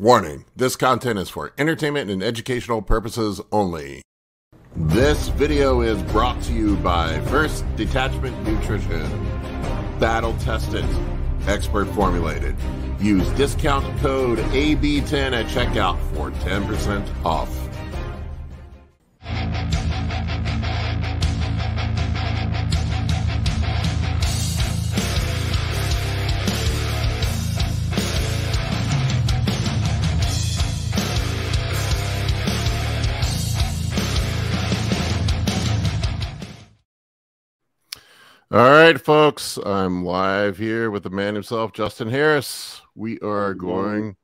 Warning this content is for entertainment and educational purposes only. This video is brought to you by First Detachment Nutrition. Battle tested, expert formulated. Use discount code AB10 at checkout for 10% off. All right, folks, I'm live here with the man himself, Justin Harris. We are going.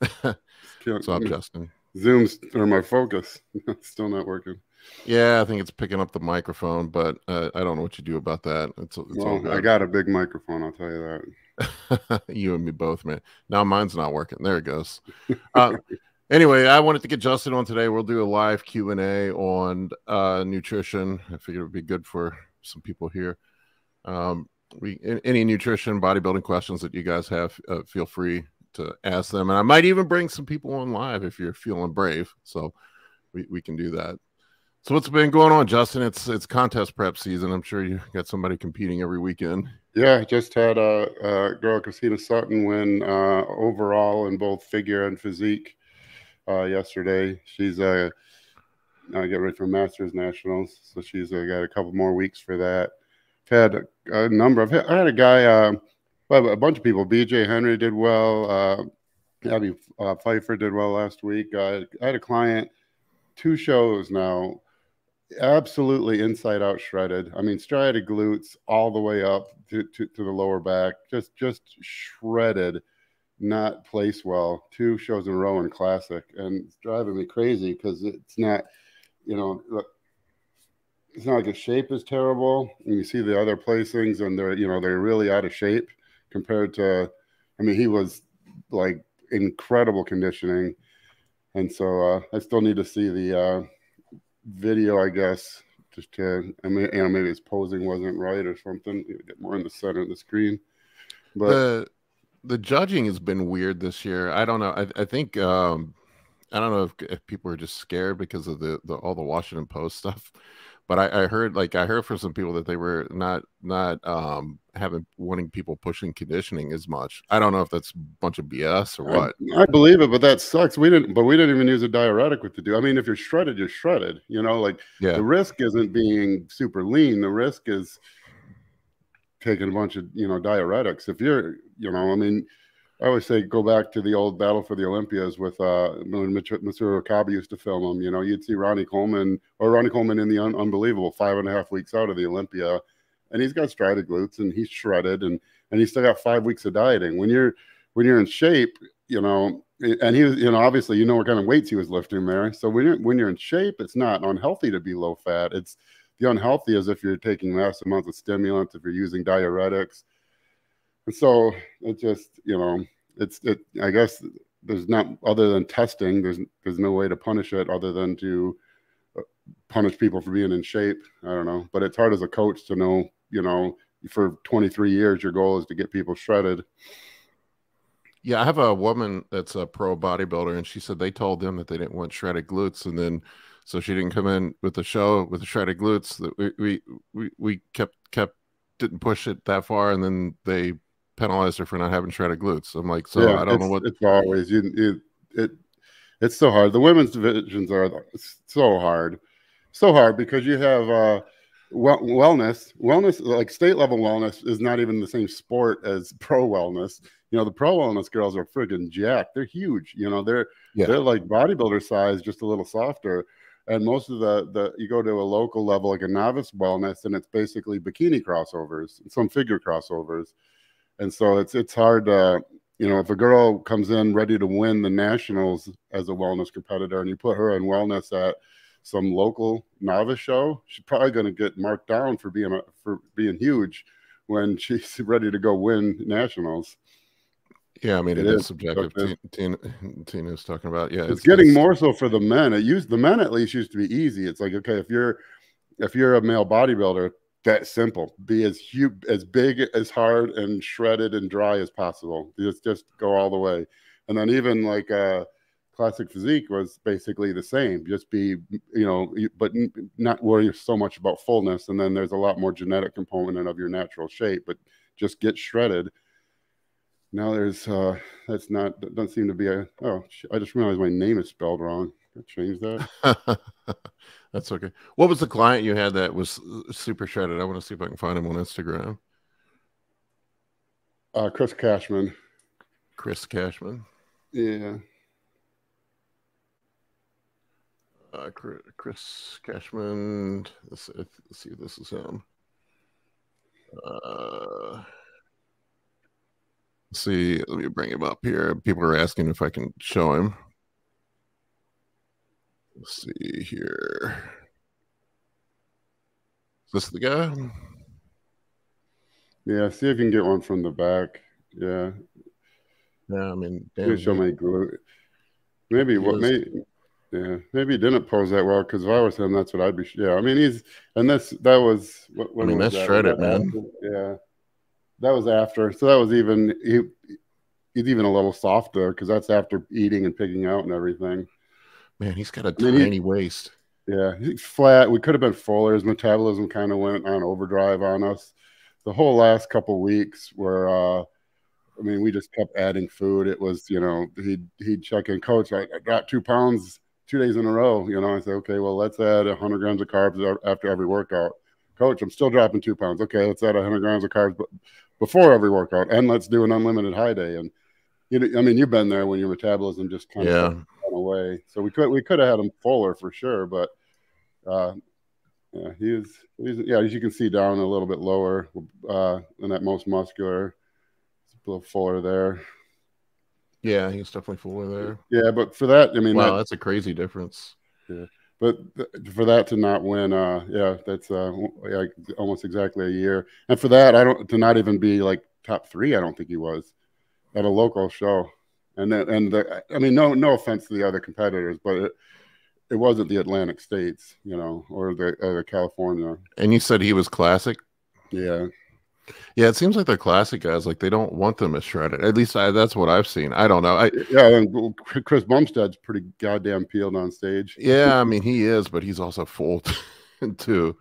What's up, Justin? Zoom's or my focus. it's still not working. Yeah, I think it's picking up the microphone, but uh, I don't know what you do about that. It's, it's well, I got a big microphone. I'll tell you that. you and me both, man. Now mine's not working. There it goes. Uh, anyway, I wanted to get Justin on today. We'll do a live Q and A on uh, nutrition. I figured it would be good for some people here. Um, we any nutrition bodybuilding questions that you guys have, uh, feel free to ask them, and I might even bring some people on live if you're feeling brave. So we, we can do that. So what's been going on, Justin? It's it's contest prep season. I'm sure you got somebody competing every weekend. Yeah, I just had a, a girl, Christina Sutton, win uh, overall in both figure and physique uh, yesterday. She's uh, uh, get ready for Masters Nationals, so she's uh, got a couple more weeks for that had a, a number of. I had a guy, uh, well, a bunch of people. B.J. Henry did well. Uh, Abby uh, Pfeiffer did well last week. I had a client, two shows now, absolutely inside out shredded. I mean, striated glutes all the way up to, to, to the lower back, just just shredded, not placed well. Two shows in a row in classic, and it's driving me crazy because it's not, you know, it's not like his shape is terrible. And you see the other placings, and they're you know they're really out of shape compared to. I mean, he was like incredible conditioning, and so uh, I still need to see the uh, video, I guess, just to. I mean, you know, maybe his posing wasn't right or something. Get more in the center of the screen, but. The, the judging has been weird this year. I don't know. I, I think um, I don't know if, if, people are just scared because of the, the all the Washington Post stuff but I, I, heard like I heard from some people that they were not not um having wanting people pushing conditioning as much. I don't know if that's a bunch of BS or what. I, I believe it, but that sucks. We didn't, but we didn't even use a diuretic with the do. I mean, if you're shredded, you're shredded. You know, like yeah. the risk isn't being super lean. The risk is taking a bunch of you know diuretics. If you're, you know, I mean I always say go back to the old battle for the Olympias with uh, when Mr. Okabe used to film them. You know, you'd see Ronnie Coleman or Ronnie Coleman in the un- unbelievable five and a half weeks out of the Olympia, and he's got striated glutes and he's shredded and and he's still got five weeks of dieting. When you're when you're in shape, you know, and he was, you know, obviously you know what kind of weights he was lifting there. So when you're when you're in shape, it's not unhealthy to be low fat. It's the unhealthy is if you're taking mass amounts of stimulants, if you're using diuretics and so it just, you know, it's it. I guess there's not other than testing. There's there's no way to punish it other than to uh, punish people for being in shape. I don't know, but it's hard as a coach to know. You know, for 23 years, your goal is to get people shredded. Yeah, I have a woman that's a pro bodybuilder, and she said they told them that they didn't want shredded glutes, and then so she didn't come in with the show with the shredded glutes. That we we we, we kept kept didn't push it that far, and then they penalize her for not having shredded glutes. I'm like, so yeah, I don't know what. It's always you. It, it it's so hard. The women's divisions are so hard, so hard because you have uh, well, wellness. Wellness, like state level wellness, is not even the same sport as pro wellness. You know, the pro wellness girls are friggin' jacked. They're huge. You know, they're yeah. they're like bodybuilder size, just a little softer. And most of the the you go to a local level like a novice wellness, and it's basically bikini crossovers, some figure crossovers and so it's it's hard to you know if a girl comes in ready to win the nationals as a wellness competitor and you put her in wellness at some local novice show she's probably going to get marked down for being a, for being huge when she's ready to go win nationals yeah, I mean it, it is, is subjective. Tina, Tina's talking about yeah, it's, it's getting it's, more so for the men. It used the men at least used to be easy. It's like okay, if you're if you're a male bodybuilder, that simple. Be as huge, as big, as hard, and shredded and dry as possible. Just just go all the way. And then even like uh, classic physique was basically the same. Just be, you know, but not worry so much about fullness. And then there's a lot more genetic component of your natural shape, but just get shredded. Now there's uh that's not doesn't seem to be a oh I just realized my name is spelled wrong. I change that. that's okay. What was the client you had that was uh, super shredded? I want to see if I can find him on Instagram. Uh Chris Cashman. Chris Cashman. Yeah. Uh, Chris Cashman. Let's, let's see if this is him. Uh, see, let me bring him up here. People are asking if I can show him. Let's see here. Is this the guy? Yeah, see if you can get one from the back. Yeah. Yeah, I mean, damn, show me glue. Maybe what? Maybe yeah, maybe he didn't pose that well because if I was him, that's what I'd be. Yeah, I mean he's and that's that was. What, I mean that's that? shredded, man. Yeah, that was after. So that was even he. He's even a little softer because that's after eating and picking out and everything. Man, he's got a I mean, tiny he, waist. Yeah, he's flat. We could have been fuller. His metabolism kind of went on overdrive on us. The whole last couple weeks were. uh I mean, we just kept adding food. It was, you know, he'd he'd check in, coach. I, I got two pounds two days in a row. You know, I say, okay, well, let's add 100 grams of carbs after every workout. Coach, I'm still dropping two pounds. Okay, let's add 100 grams of carbs before every workout, and let's do an unlimited high day. And you know, I mean, you've been there when your metabolism just kind yeah. of away. So we could we could have had him fuller for sure, but uh, yeah, he's he's yeah, as you can see down a little bit lower uh, than that most muscular. It's a little fuller there. Yeah, he's definitely fuller there. Yeah, but for that, I mean, wow, that, that's a crazy difference. Yeah, but th- for that to not win, uh, yeah, that's uh, yeah, almost exactly a year. And for that, I don't to not even be like top three. I don't think he was at a local show. And then, and the, I mean, no, no offense to the other competitors, but it, it wasn't the Atlantic states, you know, or the, or the California. And you said he was classic. Yeah. Yeah, it seems like the classic guys like they don't want them as shredded. At least I, that's what I've seen. I don't know. I yeah, and Chris Bumstead's pretty goddamn peeled on stage. Yeah, I mean he is, but he's also full too.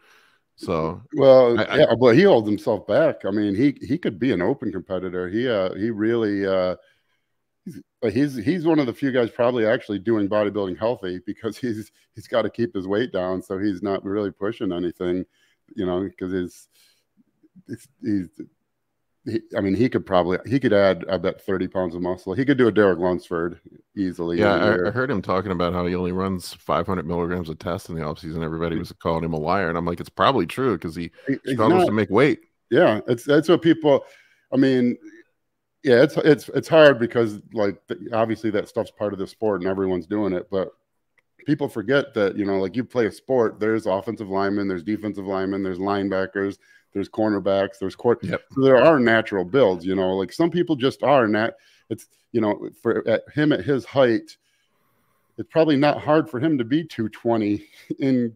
So well, I, yeah, but he holds himself back. I mean, he he could be an open competitor. He uh he really uh he's he's he's one of the few guys probably actually doing bodybuilding healthy because he's he's got to keep his weight down, so he's not really pushing anything, you know, because his he's, he, I mean, he could probably he could add I bet thirty pounds of muscle. He could do a Derek Lunsford easily. Yeah, I, I, heard him talking about how he only runs five hundred milligrams of test in the offseason. Everybody was calling him a liar, and I'm like, it's probably true because he struggles to make weight. Yeah, it's that's what people. I mean, yeah, it's it's it's hard because like obviously that stuff's part of the sport and everyone's doing it, but people forget that you know like you play a sport. There's offensive linemen, there's defensive linemen, there's linebackers there's cornerbacks, there's court. Yep. So there are natural builds, you know, like some people just are nat. It's, you know, for at him at his height, it's probably not hard for him to be 220 in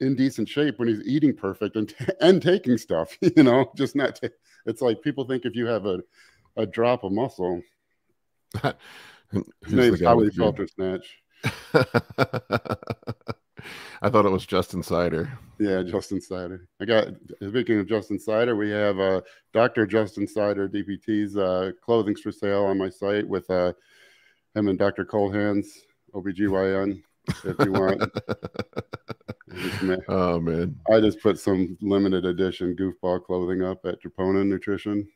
in decent shape when he's eating perfect and t- and taking stuff, you know, just not. T- it's like people think if you have a a drop of muscle, his name's probably Filter Snatch. I thought it was Justin Sider. Yeah, Justin Sider. I got speaking of Justin Sider, we have uh, Dr. Justin Sider, DPT's uh, clothing's for sale on my site with uh, him and Dr. Cold Hands, OBGYN, if you want. oh man. I just put some limited edition goofball clothing up at Troponin Nutrition.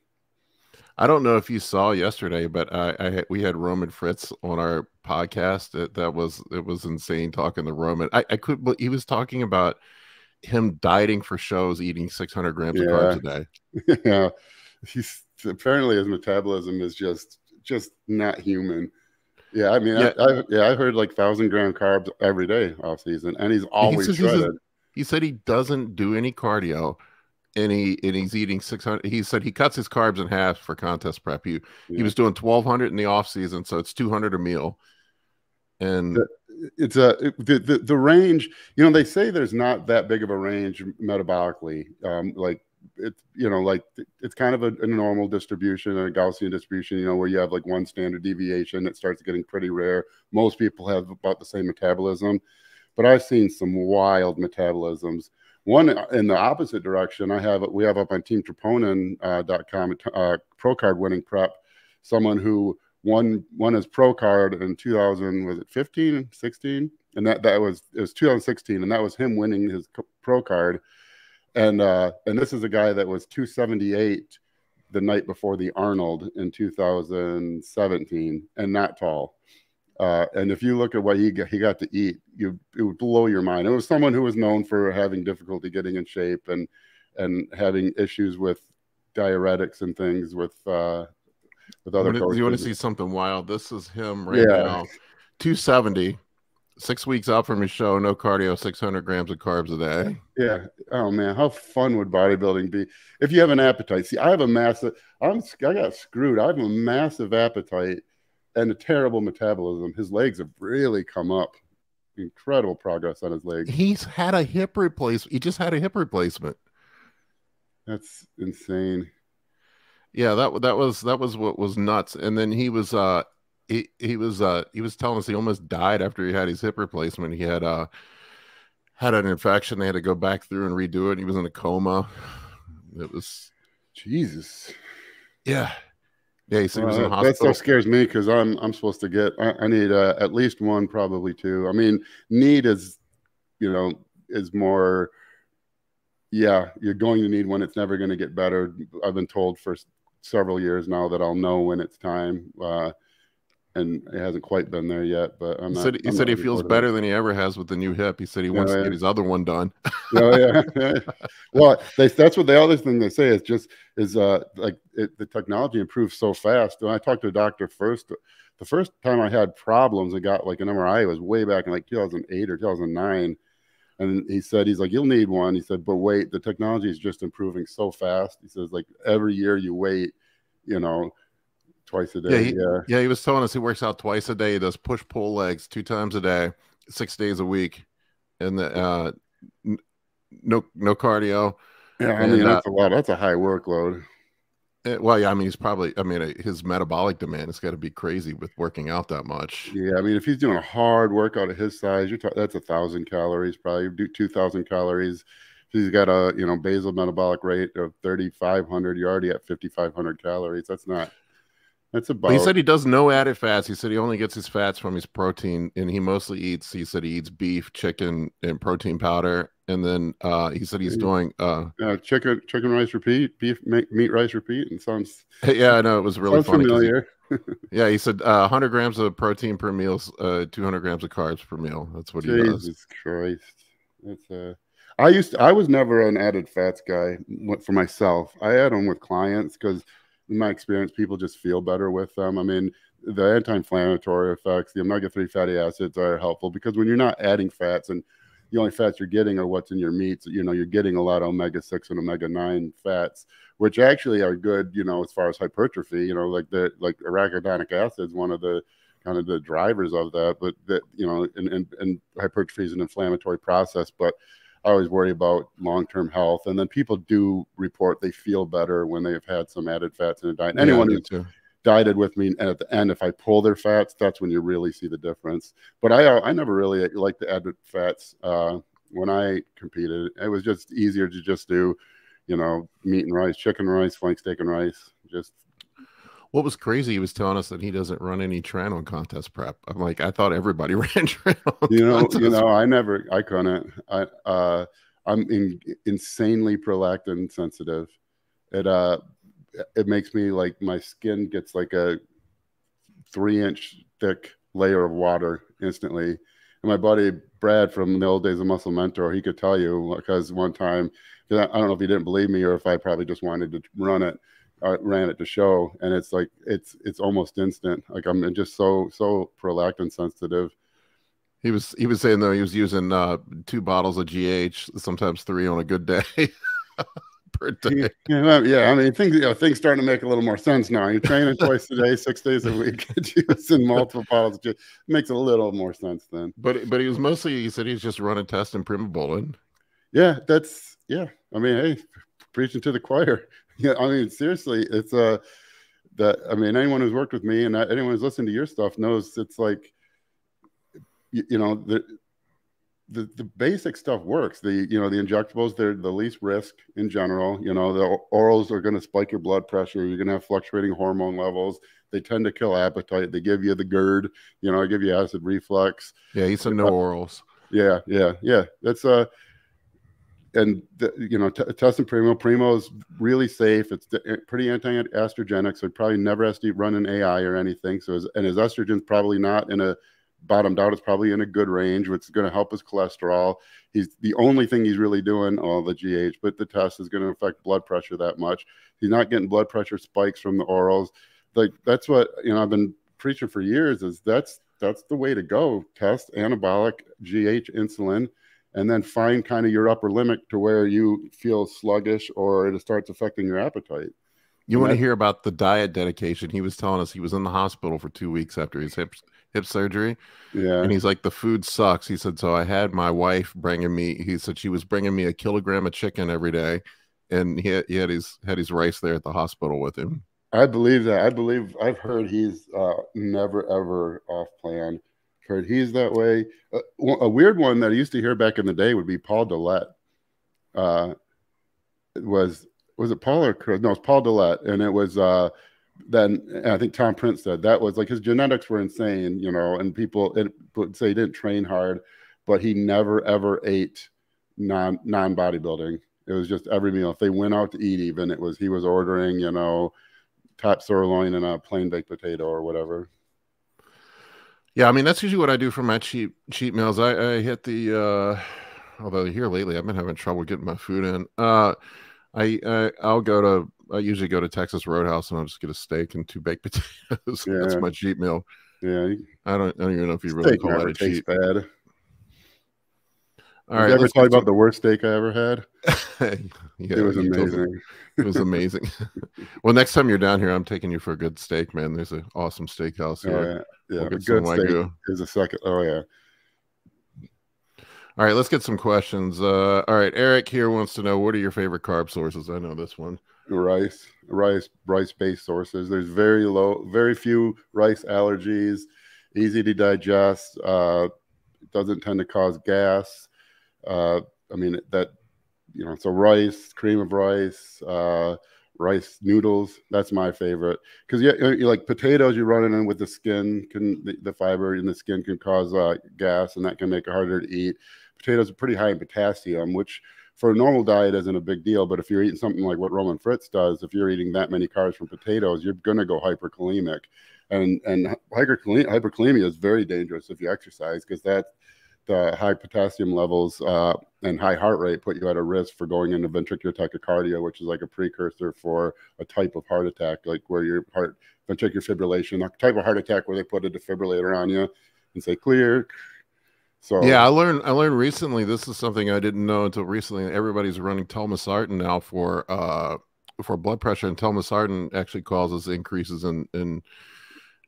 I don't know if you saw yesterday, but I, I we had Roman Fritz on our podcast. That that was it was insane talking to Roman. I, I could he was talking about him dieting for shows, eating 600 grams yeah. of carbs a day. Yeah, he's apparently his metabolism is just just not human. Yeah, I mean, yeah, I, I, yeah, I heard like thousand gram carbs every day off season, and he's always he shredded. He said he doesn't do any cardio and he and he's eating 600 he said he cuts his carbs in half for contest prep. He yeah. he was doing 1200 in the off season so it's 200 a meal. And it's a the, the, the range you know they say there's not that big of a range metabolically um like it's you know like it's kind of a, a, normal distribution a gaussian distribution you know where you have like one standard deviation that starts getting pretty rare. Most people have about the same metabolism but i've seen some wild metabolisms one in the opposite direction i have we have up on teamtroponin.com uh, uh, pro card winning prep. Someone who won won his pro card in 2000 was it 15 16 and that that was it was 2016 and that was him winning his pro card. And uh, and this is a guy that was 278 the night before the Arnold in 2017, and not tall. Uh, and if you look at what he got, he got to eat, you it would blow your mind. It was someone who was known for having difficulty getting in shape and and having issues with diuretics and things with uh, with other. You want, to, you want to see something wild? This is him right yeah. now, 270 six weeks out from his show, no cardio, 600 grams of carbs a day. Yeah. Oh man, how fun would bodybuilding be if you have an appetite? See, I have a massive. I'm. I got screwed. I have a massive appetite and a terrible metabolism. His legs have really come up. Incredible progress on his legs. He's had a hip replacement. He just had a hip replacement. That's insane. Yeah, that that was that was what was nuts. And then he was uh he he was uh he was telling us he almost died after he had his hip replacement. He had uh had an infection. They had to go back through and redo it. He was in a coma. It was Jesus. Yeah. Yeah, he said he was in hospital. That stuff scares me because I'm I'm supposed to get I, I need uh, at least one, probably two. I mean, need is you know is more. Yeah, you're going to need one. It's never going to get better. I've been told for several years now that I'll know when it's time. Uh, and it hasn't quite been there yet. But I'm he not, said, he, said he feels better than he ever has with the new hip. He said he wants yeah, to get his other one done. oh yeah. well, they, that's what the other thing they say is just is uh like it, the technology improves so fast. When I talked to a doctor first, the first time I had problems and got like an MRI was way back in like 2008 or 2009. And he said, he's like, you'll need one. He said, but wait, the technology is just improving so fast. He says, like every year you wait, you know, twice a day. Yeah he, yeah. yeah, he was telling us he works out twice a day. He does push pull legs two times a day, six days a week, and the uh, n- no no cardio. Yeah, I mean that's uh, a lot. That's a high workload. It, eh, well, yeah, I mean he's probably. I mean his metabolic demand has got to be crazy with working out that much. Yeah, I mean if he's doing a hard workout at his size, you're that's a thousand calories, probably do two thousand calories. If he's got a you know basal metabolic rate of 3,500, you're already at 5,500 calories. That's not that's about. He said he does no added fats. He said he only gets his fats from his protein, and he mostly eats. He said he eats beef, chicken, and protein powder. And then uh, he said he's doing uh, uh, chicken, chicken rice repeat, beef meat rice repeat, and sounds. Yeah, I know it was really funny. Familiar. He, yeah, he said uh, 100 grams of protein per meal, uh, 200 grams of carbs per meal. That's what he Jesus does. Jesus Christ, that's uh. I used to, I was never an added fats guy for myself. I had them with clients because in my experience, people just feel better with them. I mean, the anti-inflammatory effects, the omega-3 fatty acids are helpful because when you're not adding fats and the only fats you're getting are what's in your meats, you know, you're getting a lot of omega-6 and omega-9 fats, which actually are good, you know, as far as hypertrophy, you know, like the like arachidonic acid is one of the kind of the drivers of that, but that, you know, and, and, and hypertrophy is an inflammatory process, but I always worry about long term health. And then people do report they feel better when they've had some added fats in a diet. Anyone yeah, who's dieted with me, and at the end, if I pull their fats, that's when you really see the difference. But I I never really liked the added fats uh, when I competed. It was just easier to just do, you know, meat and rice, chicken rice, flank steak and rice. Just what was crazy, he was telling us that he doesn't run any tren on contest prep. I'm like, I thought everybody ran tren. you know, you know, I never, I couldn't. I, uh, I'm in, insanely prolactin sensitive. It, uh, it makes me like my skin gets like a three inch thick layer of water instantly. And my buddy Brad from the old days of Muscle Mentor, he could tell you because one time, I don't know if he didn't believe me or if I probably just wanted to run it I ran it to show, and it's like it's it's almost instant. Like I'm just so so prolactin sensitive. He was he was saying though he was using uh, two bottles of GH, sometimes three on a good day. per day. Yeah, yeah, I mean things you know, things starting to make a little more sense now. You're training twice a day, six days a week, using multiple bottles. It makes a little more sense then. But but he was mostly he said he's just running test and Primobolan. Yeah, that's yeah. I mean, hey, preaching to the choir. Yeah, I mean, seriously, it's a uh, that I mean, anyone who's worked with me and anyone who's listened to your stuff knows it's like, you, you know, the, the the basic stuff works. The you know the injectables they're the least risk in general. You know the orals are going to spike your blood pressure. You're going to have fluctuating hormone levels. They tend to kill appetite. They give you the GERD. You know, I give you acid reflux. Yeah, he said no orals. Yeah, yeah, yeah. That's uh and the, you know, t- Tussin Primo, Primo is really safe. It's eh, pretty anti-estrogenic, so probably never has to run an AI or anything. So, his, and his estrogen's probably not in a bottomed out. It's probably in a good range, which is going to help his cholesterol. He's the only thing he's really doing, all the GH, but the test is going to affect blood pressure that much. He's not getting blood pressure spikes from the orals. Like that's what you know. I've been preaching for years. Is that's that's the way to go. Test anabolic GH insulin and then find kind of your upper limit to where you feel sluggish or it starts affecting your appetite. You want to hear about the diet dedication? He was telling us he was in the hospital for two weeks after his hip hip surgery. Yeah, and he's like, the food sucks. He said, so I had my wife bringing me. He said she was bringing me a kilogram of chicken every day, and he had, he had his had his rice there at the hospital with him. I believe that. I believe I've heard he's uh, never ever off plan heard he's that way. Uh, a weird one that I used to hear back in the day would be Paul Dillett. Uh, was was it Paul or Chris? No, it's Paul Dillett, and it was uh, then I think Tom Prince said that was like his genetics were insane, you know, and people it would say he didn't train hard, but he never ever ate non non bodybuilding. It was just every meal. If they went out to eat, even it was he was ordering, you know, top sirloin and a plain baked potato or whatever. Yeah, I mean that's usually what I do for my cheap cheap meals. I, I hit the uh although here lately I've been having trouble getting my food in. Uh I, I I'll go to I usually go to Texas Roadhouse and I'll just get a steak and two baked potatoes. Yeah. That's my cheap meal. Yeah. I don't I don't even know if you really call that a cheap. Bad. All right. You ever talk about the worst steak I ever had? yeah, it was amazing. It was amazing. well, next time you're down here, I'm taking you for a good steak, man. There's an awesome steakhouse here. Yeah, yeah. We'll good steak is a second. Oh yeah. All right, let's get some questions. Uh, all right, Eric here wants to know what are your favorite carb sources? I know this one. Rice, rice, rice-based sources. There's very low, very few rice allergies. Easy to digest. Uh, doesn't tend to cause gas uh, I mean that you know so rice, cream of rice, uh, rice noodles. That's my favorite because yeah, you like potatoes. You're running in with the skin, can the, the, fiber in the skin can cause uh, gas, and that can make it harder to eat. Potatoes are pretty high in potassium, which for a normal diet isn't a big deal. But if you're eating something like what Roman Fritz does, if you're eating that many carbs from potatoes, you're going to go hyperkalemic. And and hyperkalemia is very dangerous if you exercise because that high potassium levels uh, and high heart rate put you at a risk for going into ventricular tachycardia, which is like a precursor for a type of heart attack, like where your heart ventricular fibrillation, a type of heart attack where they put a defibrillator on you and say clear. So yeah, I learned I learned recently. This is something I didn't know until recently. Everybody's running telmisartan now for uh for blood pressure, and telmisartan actually causes increases in in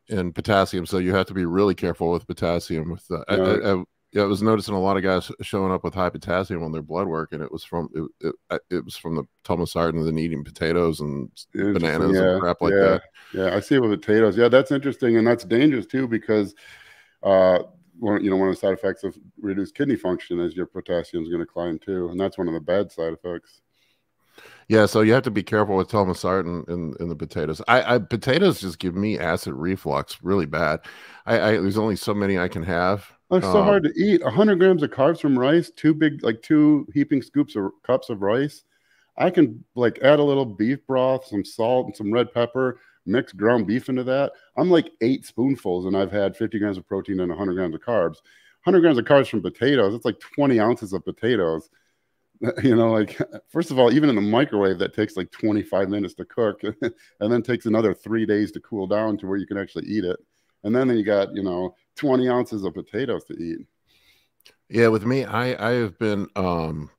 in potassium. So you have to be really careful with potassium. With the, I, I, yeah, I was noticing a lot of guys showing up with high potassium on their blood work, and it was from it, it, it was from the telmisartan and then eating potatoes and bananas yeah, and crap like yeah, that. Yeah, I see it with potatoes. Yeah, that's interesting, and that's dangerous too because, uh, one you know one of the side effects of reduced kidney function is your potassium is going to climb too, and that's one of the bad side effects. Yeah, so you have to be careful with telmisartan in, in the potatoes. I, I potatoes just give me acid reflux really bad. I, I there's only so many I can have Oh, it's so um, hard to eat. 100 grams of carbs from rice, two big, like two heaping scoops or cups of rice. I can like add a little beef broth, some salt, and some red pepper, mix ground beef into that. I'm like eight spoonfuls, and I've had 50 grams of protein and 100 grams of carbs. 100 grams of carbs from potatoes, it's like 20 ounces of potatoes. You know, like, first of all, even in the microwave, that takes like 25 minutes to cook and then takes another three days to cool down to where you can actually eat it. And then you got, you know, 20 ounces of potatoes to eat. Yeah, with me, I I have been um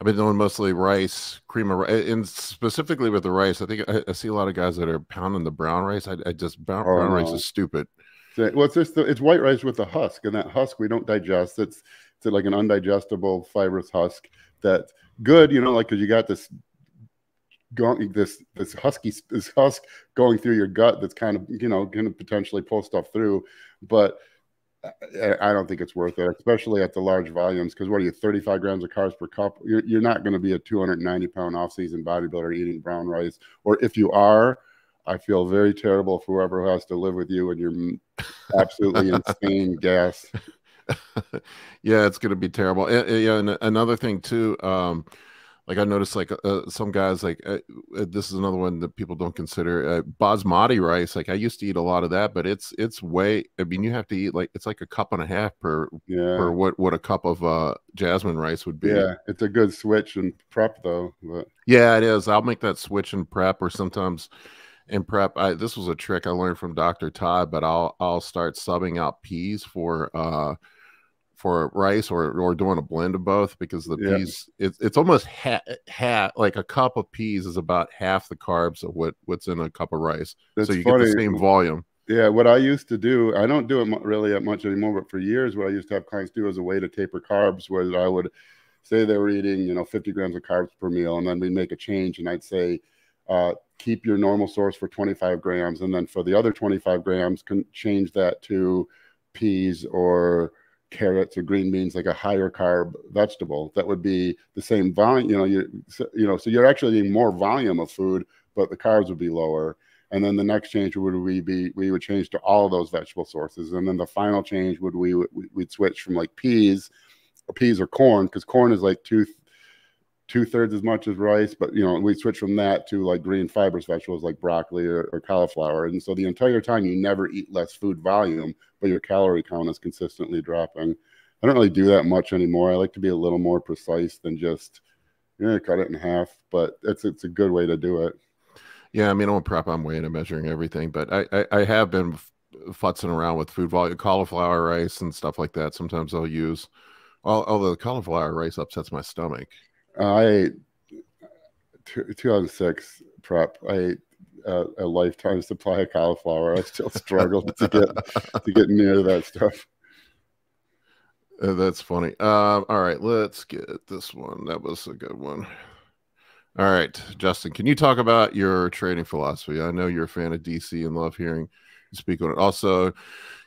I've been doing mostly rice, cream of rice, and specifically with the rice. I think I, I see a lot of guys that are pounding the brown rice. I, I just brown, oh, brown no. rice is stupid. Well, it's just the, it's white rice with the husk, and that husk we don't digest. It's it's like an undigestible fibrous husk that good, you know, like because you got this going this this husky this husk going through your gut that's kind of you know going to potentially pull stuff through but I don't think it's worth it, especially at the large volumes. Because what are you, 35 grams of carbs per cup? You're, you're not going to be a 290 pound off season bodybuilder eating brown rice. Or if you are, I feel very terrible for whoever has to live with you and you're absolutely insane gas. yeah, it's going to be terrible. And, yeah, and another thing too. Um, like I noticed, like uh, some guys, like uh, uh, this is another one that people don't consider uh, basmati rice. Like I used to eat a lot of that, but it's it's way. I mean, you have to eat like it's like a cup and a half per yeah. per what what a cup of uh jasmine rice would be. Yeah, it's a good switch and prep though. But yeah, it is. I'll make that switch and prep, or sometimes in prep. I, this was a trick I learned from Dr. Todd, but I'll I'll start subbing out peas for uh for rice or or doing a blend of both because the yeah. peas it's it's almost half ha, like a cup of peas is about half the carbs of what what's in a cup of rice. That's so you funny. get the same volume. Yeah, what I used to do, I don't do it really that much anymore, but for years, what I used to have clients do as a way to taper carbs was I would say they were eating, you know, 50 grams of carbs per meal, and then we'd make a change, and I'd say, uh, keep your normal source for 25 grams, and then for the other 25 grams, can change that to peas or carrots or green beans like a higher carb vegetable that would be the same volume you know you you know so you're actually eating more volume of food but the carbs would be lower. And then the next change would we be we would change to all of those vegetable sources. And then the final change would we we'd switch from like peas or peas or corn because corn is like two two thirds as much as rice, but you know, we switch from that to like green fibrous vegetables like broccoli or, or, cauliflower. And so the entire time you never eat less food volume, but your calorie count is consistently dropping. I don't really do that much anymore. I like to be a little more precise than just you know, cut it in half, but it's it's a good way to do it. Yeah, I mean, on prep, I'm weighing and measuring everything, but I, I, I have been futzing around with food volume, cauliflower rice and stuff like that. Sometimes I'll use, although the cauliflower rice upsets my stomach. I ate 2006 prep. I ate a, a, lifetime supply of cauliflower. I still struggled to get to get near that stuff. Uh, that's funny. Um, all right, let's get this one. That was a good one. All right, Justin, can you talk about your training philosophy? I know you're a fan of DC and love hearing you speak on it. Also,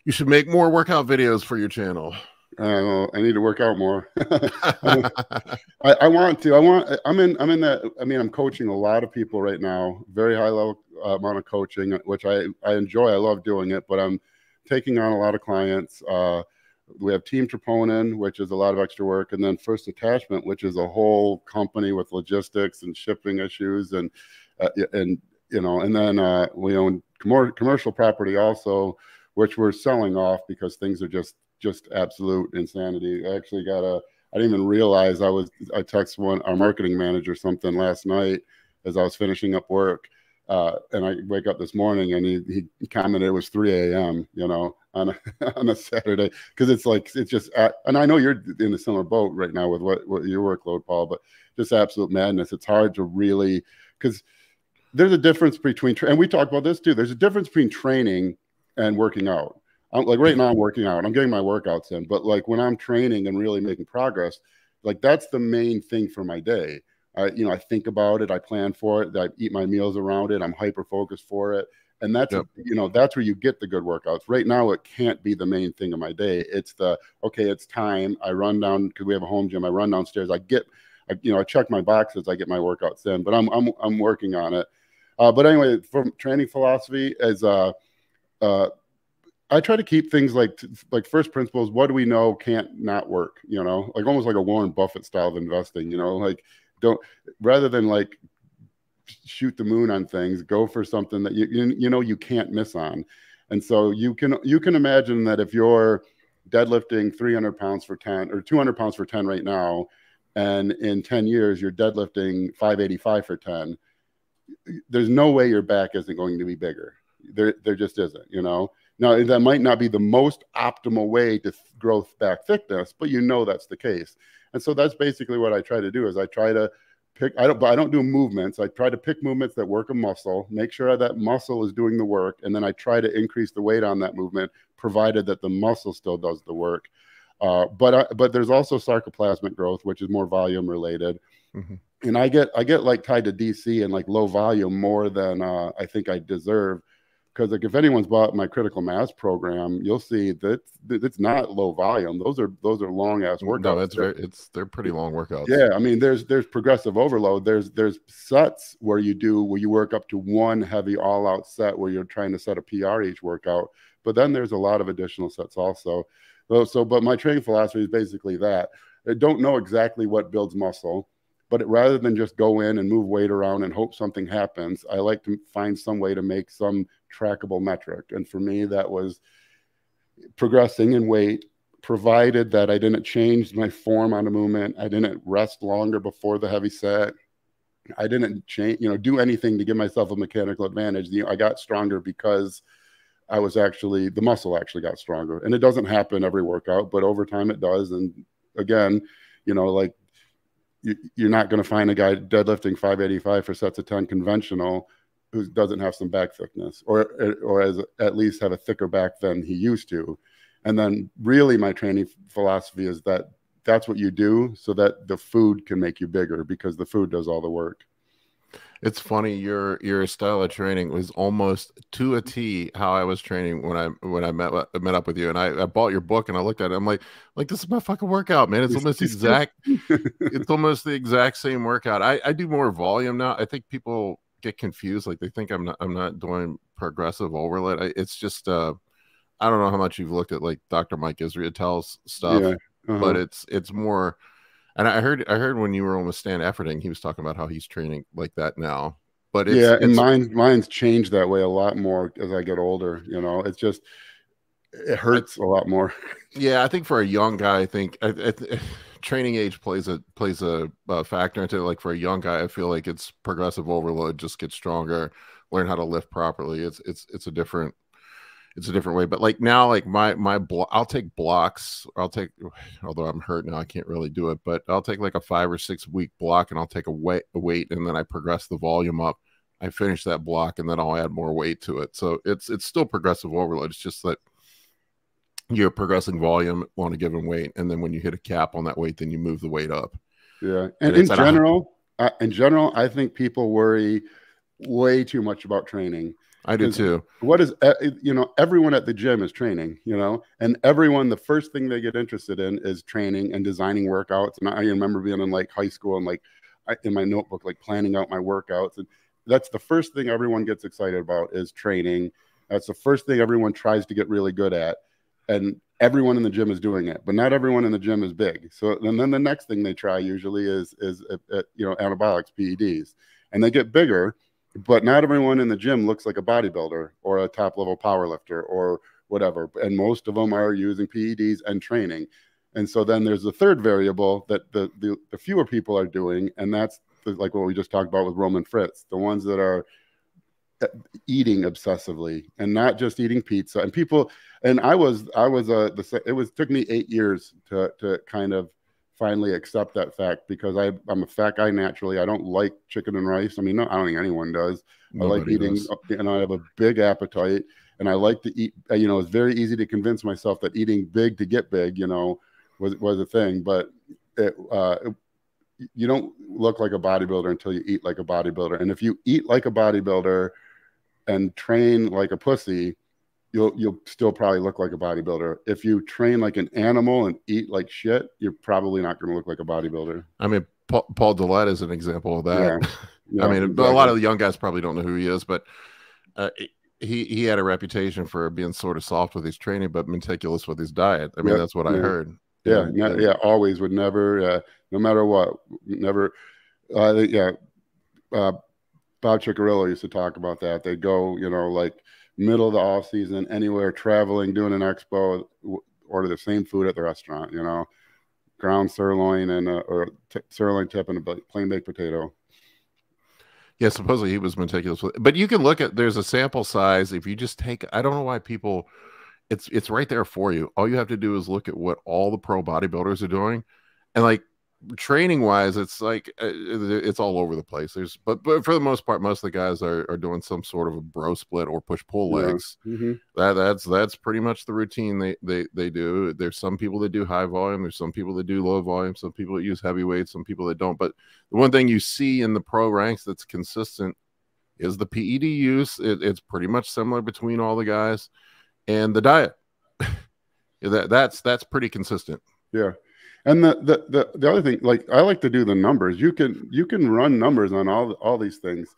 you should make more workout videos for your channel. Uh, I need to work out more. I, I, want to. I want. I'm in. I'm in that. I mean, I'm coaching a lot of people right now. Very high level uh, amount of coaching, which I I enjoy. I love doing it. But I'm taking on a lot of clients. Uh, we have Team Troponin, which is a lot of extra work, and then First Detachment, which is a whole company with logistics and shipping issues, and uh, and you know, and then uh, we own commercial property also, which we're selling off because things are just just absolute insanity. I actually got a I didn't even realize I was I texted one our marketing manager something last night as I was finishing up work. Uh, and I wake up this morning and he, he commented it was 3 a.m. you know on a, on a Saturday because it's like it's just and I know you're in the similar boat right now with what, what your workload Paul but just absolute madness it's hard to really because there's a difference between and we talked about this too there's a difference between training and working out I'm, like right now I'm working out. I'm getting my workouts in, but like when I'm training and really making progress, like that's the main thing for my day. I, you know, I think about it, I plan for it, I eat my meals around it, I'm hyper focused for it. And that's, yep. you know, that's where you get the good workouts. Right now, it can't be the main thing of my day. It's the, okay, it's time. I run down because we have a home gym. I run downstairs. I get, I, you know, I check my boxes. I get my workouts in, but I'm, I'm, I'm working on it. Uh, but anyway, from training philosophy is, uh, uh, I try to keep things like like first principles. What do we know can't not work? You know, like almost like a Warren Buffett style of investing. You know, like don't rather than like shoot the moon on things, go for something that you you, you know you can't miss on. And so you can you can imagine that if you're deadlifting 300 pounds for 10 or 200 pounds for 10 right now, and in 10 years you're deadlifting 585 for 10, there's no way your back isn't going to be bigger. There there just isn't. You know now, that might not be the most optimal way to grow back thickness, but you know that's the case. And so that's basically what I try to do is I try to pick I don't but I don't do movements. I try to pick movements that work a muscle, make sure that muscle is doing the work, and then I try to increase the weight on that movement, provided that the muscle still does the work. Uh, but uh, but there's also sarcoplasmic growth, which is more volume related. Mm-hmm. And I get I get like tied to DC and like low volume more than uh, I think I deserve because like if anyone's bought my critical mass program, you'll see that it's not low volume. Those are those are long ass workouts. No, it's very it's they're pretty long workouts. Yeah, I mean there's there's progressive overload. There's there's sets where you do where you work up to one heavy all out set where you're trying to set a PR each workout. But then there's a lot of additional sets also. So, so but my training philosophy is basically that. I don't know exactly what builds muscle but rather than just go in and move weight around and hope something happens, I like to find some way to make some trackable metric. And for me, that was progressing in weight, provided that I didn't change my form on a movement, I didn't rest longer before the heavy set. I didn't change, you know, do anything to give myself a mechanical advantage. You know, I got stronger because I was actually the muscle actually got stronger. And it doesn't happen every workout, but over time it does. And again, you know, like you, are not going to find a guy deadlifting 585 for sets of 10 conventional who doesn't have some back thickness or or as at least have a thicker back than he used to. And then really my training philosophy is that that's what you do so that the food can make you bigger because the food does all the work it's funny your your style of training was almost to a T how I was training when I when I met met up with you and I, I bought your book and I looked at it I'm like like this is my fucking workout man it's almost exact it's almost the exact same workout I I do more volume now I think people get confused like they think I'm not I'm not doing progressive overload I, it's just uh I don't know how much you've looked at like Dr. Mike Israetel's stuff yeah. uh-huh. but it's it's more and I heard I heard when you were on with Stan Efferding, he was talking about how he's training like that now. But it's, yeah, it's, and mine mine's changed that way a lot more as I get older. You know, it's just it hurts a lot more. Yeah, I think for a young guy, I think I, I, training age plays a plays a, a factor into it. Like for a young guy, I feel like it's progressive overload, just get stronger, learn how to lift properly. It's it's it's a different it's a different way. But like now, like my my blo- I'll take blocks. I'll take, although I'm hurt now, I can't really do it. But I'll take like a five or six week block, and I'll take a weight, a weight, and then I progress the volume up. I finish that block, and then I'll add more weight to it. So it's it's still progressive overload. It's just that you're progressing volume on a given weight, and then when you hit a cap on that weight, then you move the weight up. Yeah, and, and in general, uh, in general, I think people worry way too much about training I do too. What is you know everyone at the gym is training, you know, and everyone the first thing they get interested in is training and designing workouts. And I remember being in like high school and like in my notebook like planning out my workouts and that's the first thing everyone gets excited about is training. That's the first thing everyone tries to get really good at. And everyone in the gym is doing it, but not everyone in the gym is big. So and then the next thing they try usually is is uh, uh, you know anabolics, PEDs, and they get bigger but not everyone in the gym looks like a bodybuilder or a top level power lifter or whatever. And most of them are using PEDs and training. And so then there's the third variable that the, the, the fewer people are doing, and that's the, like what we just talked about with Roman Fritz, the ones that are uh, eating obsessively and not just eating pizza. And people, and I was, I was a, uh, the, it was took me eight years to to kind of finally accept that fact because I, I'm a fat guy naturally. I don't like chicken and rice. I mean, no, I don't think anyone does. Nobody I like eating, does. and I have a big appetite, and I like to eat. Uh, you know, it's very easy to convince myself that eating big to get big, you know, was was a thing. But it, uh, it, you don't look like a bodybuilder until you eat like a bodybuilder. And if you eat like a bodybuilder and train like a pussy, you'll you'll still probably look like a bodybuilder. If you train like an animal and eat like shit, you're probably not going to look like a bodybuilder. I mean, Paul, Paul Dillett is an example of that. Yeah. Yeah, I mean, exactly. a lot of the young guys probably don't know who he is, but uh, he he had a reputation for being sort of soft with his training, but meticulous with his diet. I mean, that's what I heard. Yeah, yeah, yeah, always would never, uh, no matter what, never. Uh, yeah, uh, Bob Cicherillo used to talk about that. They'd go, you know, like middle of the off season, anywhere traveling, doing an expo, order the same food at the restaurant. You know, ground sirloin and a, or t- sirloin tip and a plain baked potato. Yeah, supposedly he was meticulous with, but you can look at there's a sample size. If you just take, I don't know why people, it's it's right there for you. All you have to do is look at what all the pro bodybuilders are doing, and like training wise, it's like uh, it's all over the place. There's, but but for the most part, most of the guys are, are doing some sort of a bro split or push pull legs. Yeah. Mm-hmm. That that's that's pretty much the routine they they they do. There's some people that do high volume. There's some people that do low volume. Some people that use heavy weights. Some people that don't. But the one thing you see in the pro ranks that's consistent is the PED use. It, it's pretty much similar between all the guys, and the diet. that that's that's pretty consistent. Yeah. And the, the the the other thing, like I like to do the numbers. You can you can run numbers on all all these things.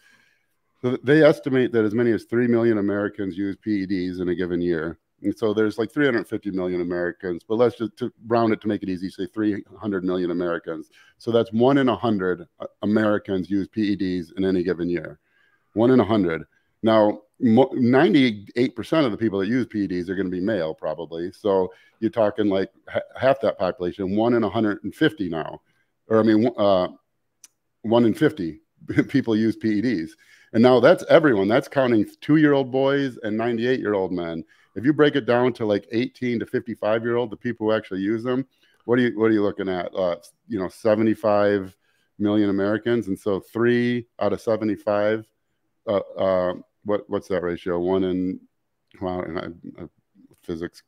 So they estimate that as many as three million Americans use PEDs in a given year. And so there's like 350 million Americans, but let's just to round it to make it easy, say 300 million Americans. So that's one in a hundred uh, Americans use PEDs in any given year. One in a hundred. Now, 98% of the people that use PEDs are going to be male, probably. So you're talking like half that population, one in 150 now, or I mean, uh, one in 50 people use PEDs. And now that's everyone. That's counting two year old boys and 98 year old men. If you break it down to like 18 to 55 year old, the people who actually use them, what are you what are you looking at? Uh, you know, 75 million Americans, and so three out of 75 uh, uh, what what's that ratio? One in wow, and I, I physics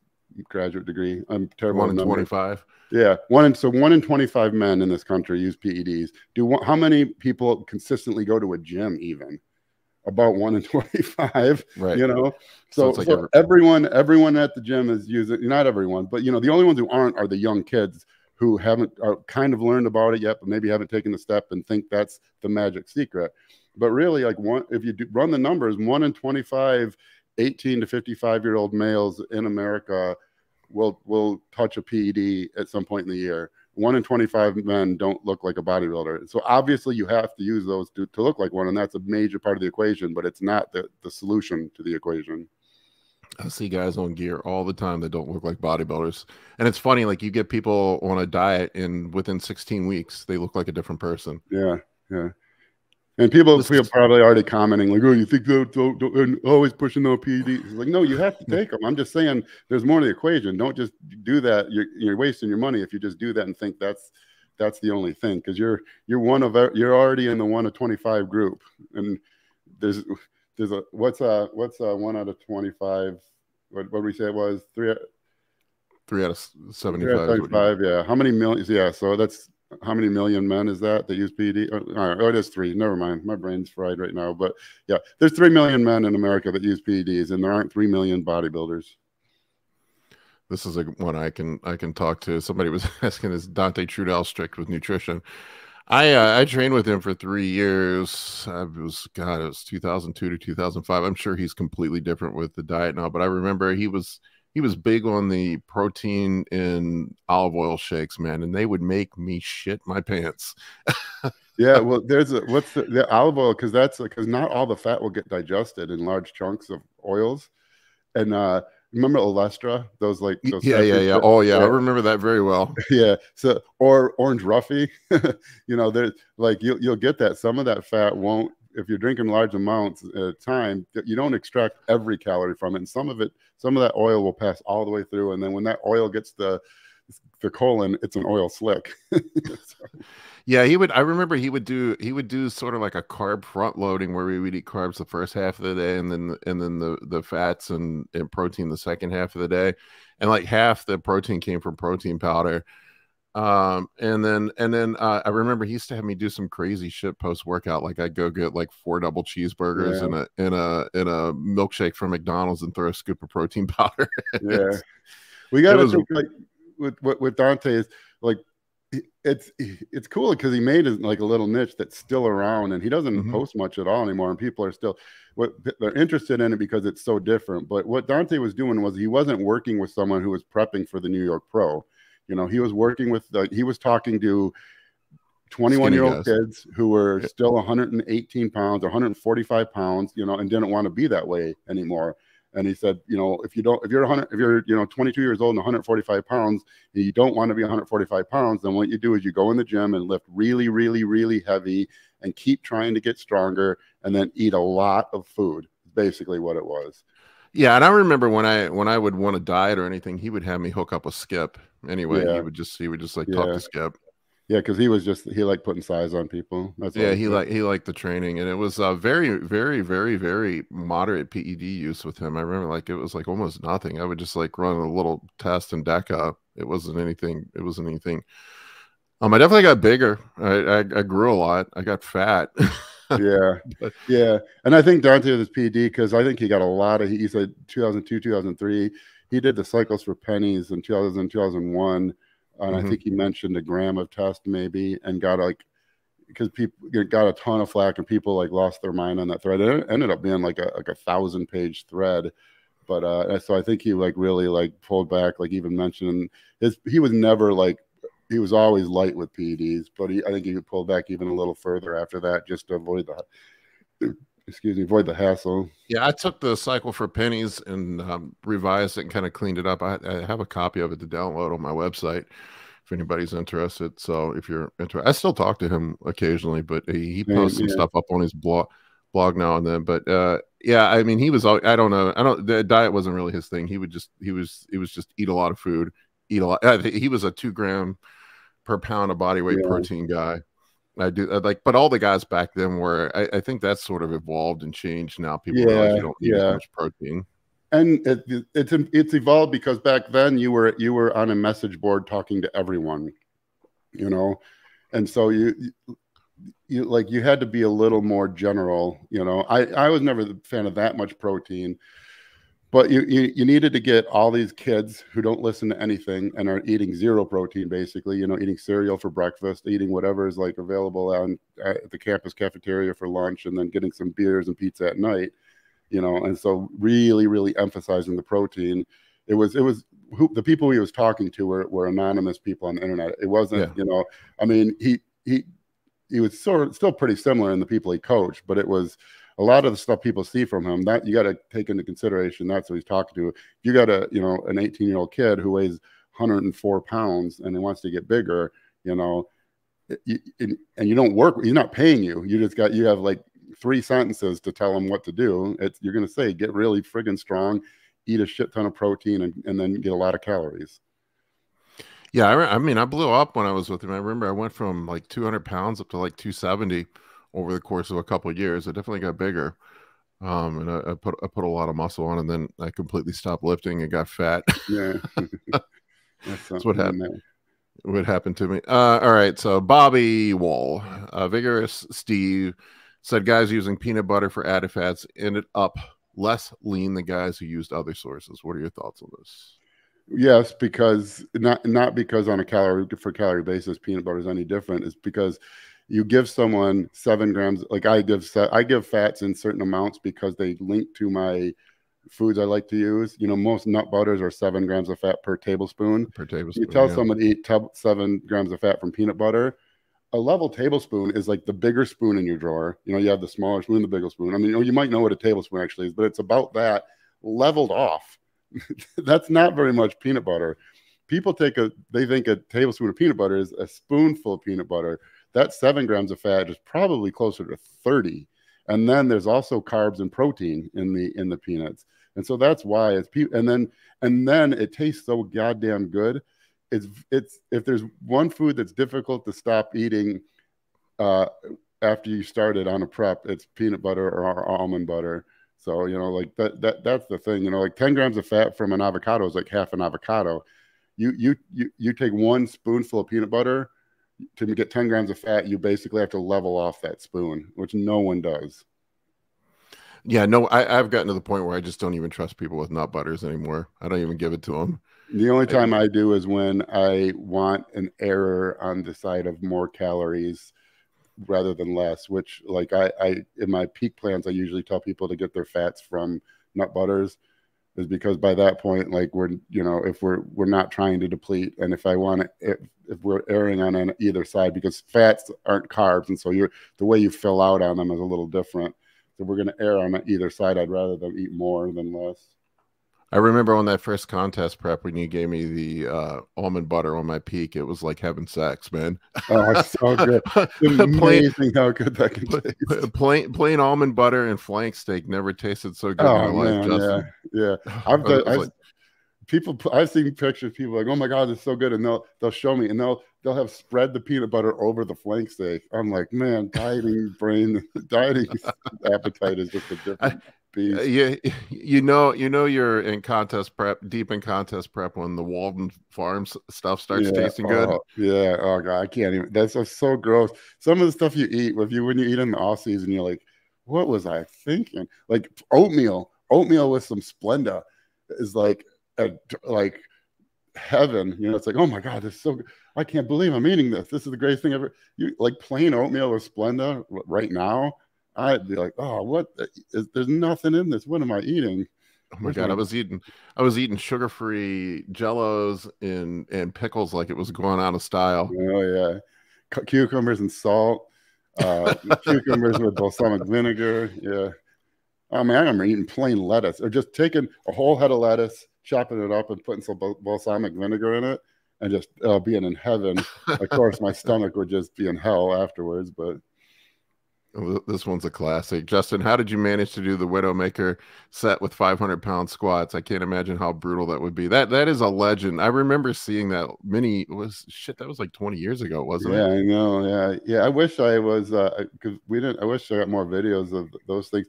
graduate degree. I'm terrible. One in twenty five. Yeah, one in so one in twenty five men in this country use PEDs. Do how many people consistently go to a gym? Even about one in twenty five. Right. You know, so, so, like so every- everyone everyone at the gym is using. Not everyone, but you know, the only ones who aren't are the young kids who haven't are kind of learned about it yet, but maybe haven't taken the step and think that's the magic secret. But really, like one, if you do, run the numbers, one in 25 18 to 55 year old males in America will will touch a PED at some point in the year. One in 25 men don't look like a bodybuilder. So obviously you have to use those to, to look like one, and that's a major part of the equation, but it's not the, the solution to the equation. I see guys on gear all the time that don't look like bodybuilders. And it's funny, like you get people on a diet and within 16 weeks, they look like a different person. Yeah. Yeah. And people feel probably already commenting like, "Oh, you think they're, they're always pushing the PEDs?" Like, no, you have to take them. I'm just saying, there's more to the equation. Don't just do that. You're, you're wasting your money if you just do that and think that's that's the only thing because you're you're one of you're already in the one of 25 group, and there's there's a what's a what's a one out of 25? What what we say it was three. Three out of 75. 75 yeah. How many millions? Yeah. So that's how many million men is that that use PED? Oh, oh, it is three. Never mind. My brain's fried right now. But yeah, there's three million men in America that use PEDs, and there aren't three million bodybuilders. This is a one I can I can talk to. Somebody was asking, is Dante Trudel strict with nutrition? I uh, I trained with him for three years. I was God, it was 2002 to 2005. I'm sure he's completely different with the diet now, but I remember he was he was big on the protein in olive oil shakes, man, and they would make me shit my pants. yeah, well, there's a what's the, the olive oil because that's because not all the fat will get digested in large chunks of oils, and uh remember Olestra? Those like those yeah, yeah, yeah. oh yeah, I remember that very well. Yeah. So or orange roughy, you know, there's like you'll you'll get that. Some of that fat won't if you're drinking large amounts at a time, you don't extract every calorie from it. And some of it, some of that oil will pass all the way through. And then when that oil gets the the colon, it's an oil slick. Yeah, he would. I remember he would do he would do sort of like a carb front loading where we would eat carbs the first half of the day, and then and then the the fats and, and protein the second half of the day, and like half the protein came from protein powder, um, and then and then uh, I remember he used to have me do some crazy shit post workout. Like I'd go get like four double cheeseburgers yeah. and a in a in a milkshake from McDonald's and throw a scoop of protein powder. yeah, we got to think like with, with with Dante is like it's it's cool because he made like a little niche that's still around and he doesn't mm-hmm. post much at all anymore and people are still what they're interested in it because it's so different but what dante was doing was he wasn't working with someone who was prepping for the new york pro you know, he was working with the, he was talking to 21 year old kids who were still 118 pounds or 145 pounds, you know, and didn't want to be that way anymore. And he said, you know, if you don't, if you're 100, if you're, you know, 22 years old and 145 pounds, and you don't want to be 145 pounds, then what you do is you go in the gym and lift really, really, really heavy and keep trying to get stronger and then eat a lot of food. Basically, what it was. Yeah, and I remember when I when I would want to diet or anything, he would have me hook up a skip. Anyway, yeah. he would just he would just like talk to Skip. Yeah, because he was just he liked putting size on people. That's yeah, he like he liked the training, and it was uh, very, very, very, very moderate PED use with him. I remember like it was like almost nothing. I would just like run a little test and DECA. It wasn't anything. It wasn't anything. Um, I definitely got bigger. I I, I grew a lot. I got fat. yeah, but, yeah, and I think Dante was PED because I think he got a lot of. He said 2002, 2003. He did the cycles for pennies in 2000, 2001 and mm-hmm. I think he mentioned a gram of test maybe, and got like because people got a ton of flack and people like lost their mind on that thread. It ended up being like a like a thousand page thread, but uh, so I think he like really like pulled back, like even mentioned his he was never like he was always light with PEDs, but he, I think he pulled back even a little further after that just to avoid the excuse me, avoid the hassle. Yeah, I took the cycle for pennies and um, revised it and kind of cleaned it up. I, I, have a copy of it to download on my website if anybody's interested. So if you're interested, I still talk to him occasionally, but he, he posts yeah, some stuff up on his blog blog now and then. But uh, yeah, I mean, he was. I don't know. I don't. The diet wasn't really his thing. He would just. He was. He was just eat a lot of food. Eat a lot. He was a two gram per pound of body weight yeah. protein guy. I do uh, like, but all the guys back then were. I, I think that's sort of evolved and changed now. People yeah, you don't need yeah. as much protein. And it, it's it's evolved because back then you were you were on a message board talking to everyone, you know, and so you you like you had to be a little more general. You know, I I was never a fan of that much protein but you, you, you needed to get all these kids who don't listen to anything and are eating zero protein basically you know eating cereal for breakfast eating whatever is like available on at the campus cafeteria for lunch and then getting some beers and pizza at night you know and so really really emphasizing the protein it was it was who the people he was talking to were, were anonymous people on the internet it wasn't yeah. you know i mean he he he was sort of still pretty similar in the people he coached but it was a lot of the stuff people see from him that you got to take into consideration that's what he's talking to. You got a you know an 18 year old kid who weighs 104 pounds and he wants to get bigger you know and you don't work he's not paying you. You just got you have like three sentences to tell him what to do. It's you're going to say get really friggin' strong eat a shit ton of protein and, and then get a lot of calories. Yeah I, I mean i blew up when i was with him. I remember i went from like 200 pounds up to like 270 over the course of a couple of years. I definitely got bigger. Um, and I, I, put I put a lot of muscle on, and then I completely stopped lifting and got fat. Yeah, that's, that's what happened. What happened to me? Uh, all right, so Bobby Wall, uh, vigorous Steve said guys using peanut butter for added fats ended up less lean than guys who used other sources. What are your thoughts on this? Yes, because not not because on a calorie for calorie basis peanut butter is any different. It's because you give someone seven grams like i give i give fats in certain amounts because they link to my foods i like to use. You know most nut butters are seven grams of fat per tablespoon. Per tablespoon you tell yeah. someone to eat seven grams of fat from peanut butter a level tablespoon is like the bigger spoon in your drawer. You know you have the smaller spoon the bigger spoon. I mean you might know what a tablespoon actually is but it's about that leveled off. That's not very much peanut butter. People take a they think a tablespoon of peanut butter is a spoonful of peanut butter that seven grams of fat is probably closer to 30 and then there's also carbs and protein in the in the peanuts. And so that's why it's and then and then it tastes so goddamn good. It's it's if there's one food that's difficult to stop eating uh after you started on a prep it's peanut butter or, or almond butter. So you know like that that that's the thing you know like 10 grams of fat from an avocado is like half an avocado. You you you, you take one spoonful of peanut butter to get 10 grams of fat, you basically have to level off that spoon, which no one does. Yeah, no, I, have gotten to the point where I just don't even trust people with nut butters anymore. I don't even give it to them. The only time I, I do is when I want an error on the side of more calories rather than less, which like I, I in my peak plans, I usually tell people to get their fats from nut butters is because by that point, like we're, you know, if we're we're not trying to deplete, and if I want to, if, if we're erring on, on either side, because fats aren't carbs, and so you're the way you fill out on them is a little different. So we're going to err on either side. I'd rather them eat more than less. I remember on that first contest prep when you gave me the uh, almond butter on my peak, it was like having sex, man. Oh, so good. Amazing plain, how good that can taste. Plain, plain almond butter and flank steak never tasted so good oh, in my man, life, Justin. Yeah, yeah. I've, done, I've like, people, I've seen pictures. People like, oh my god, it's so good, and they'll they'll show me, and they'll they'll have spread the peanut butter over the flank steak. I'm like, man, dieting brain, dieting appetite is just a different piece. Yeah, you know, you know, you're in contest prep, deep in contest prep when the Walden Farms stuff starts yeah, tasting good. Oh, yeah, oh god, I can't even. That's just so gross. Some of the stuff you eat, with you when you eat in the off season, you're like, what was I thinking? Like oatmeal, oatmeal with some Splenda is like, a, like heaven. You know, it's like, oh my god, this is so. Good. I can't believe I'm eating this. This is the greatest thing ever. You like plain oatmeal with Splenda right now. I'd be like, oh, what? Is, there's nothing in this. What am I eating? Oh my Where's god, my... I was eating, I was eating sugar-free Jellos and and pickles like it was going out of style. Oh yeah, C- cucumbers and salt, uh, cucumbers with balsamic vinegar. Yeah, oh man, I'm eating plain lettuce or just taking a whole head of lettuce, chopping it up, and putting some balsamic vinegar in it, and just uh, being in heaven. of course, my stomach would just be in hell afterwards, but this one's a classic. Justin, how did you manage to do the Widowmaker set with 500 pound squats? I can't imagine how brutal that would be. That that is a legend. I remember seeing that many was shit. That was like 20 years ago, wasn't yeah, it? Yeah, I know. Yeah, yeah. I wish I was because uh, we didn't. I wish I got more videos of those things.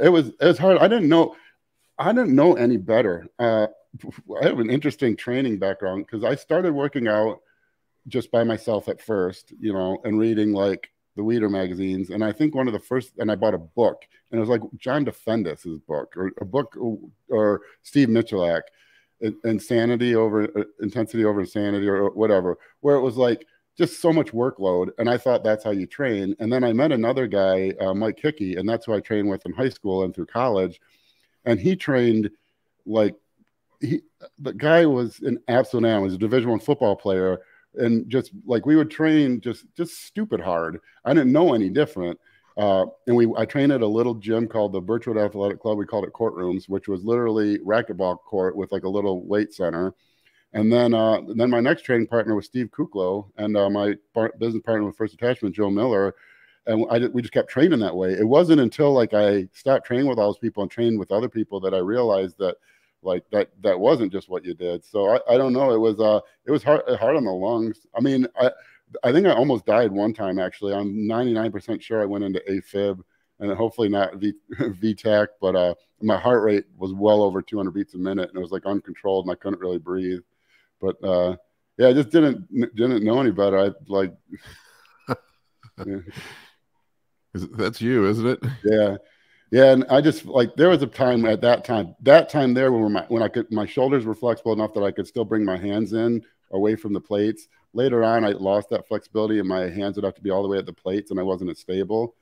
It was it was hard. I didn't know. I didn't know any better. Uh, I have an interesting training background because I started working out just by myself at first, you know, and reading like the Weider magazines, and I think one of the first, and I bought a book, and it was like John Defendis' book, or a book, or Steve Michalik, Insanity over uh, Intensity over Insanity, or whatever, where it was like just so much workload, and I thought that's how you train. And then I met another guy, uh, Mike Hickey, and that's who I trained with in high school and through college, and he trained like he, the guy was an absolute animal. He's a Division One football player and just like we would train just just stupid hard. I didn't know any different. Uh, and we I trained at a little gym called the Birchwood Athletic Club. We called it courtrooms, which was literally racquetball court with like a little weight center. And then uh, then my next training partner was Steve Kuklo, and uh, my par- business partner with First Detachment, Joe Miller. And I we just kept training that way. It wasn't until like I stopped training with all those people and trained with other people that I realized that like that that wasn't just what you did. So i, I don't know. It was uh it was hard hard on the lungs. I mean i i think i almost died one time actually. I'm 99% sure i went into afib and hopefully not v vtach but uh my heart rate was well over 200 beats a minute and it was like uncontrolled and i couldn't really breathe. But uh yeah i just didn't didn't know any better. I like yeah. that's you isn't it? Yeah yeah, and I just like there was a time at that time, that time there when my when I could my shoulders were flexible enough that I could still bring my hands in away from the plates. Later on, I lost that flexibility, and my hands would have to be all the way at the plates, and I wasn't as stable.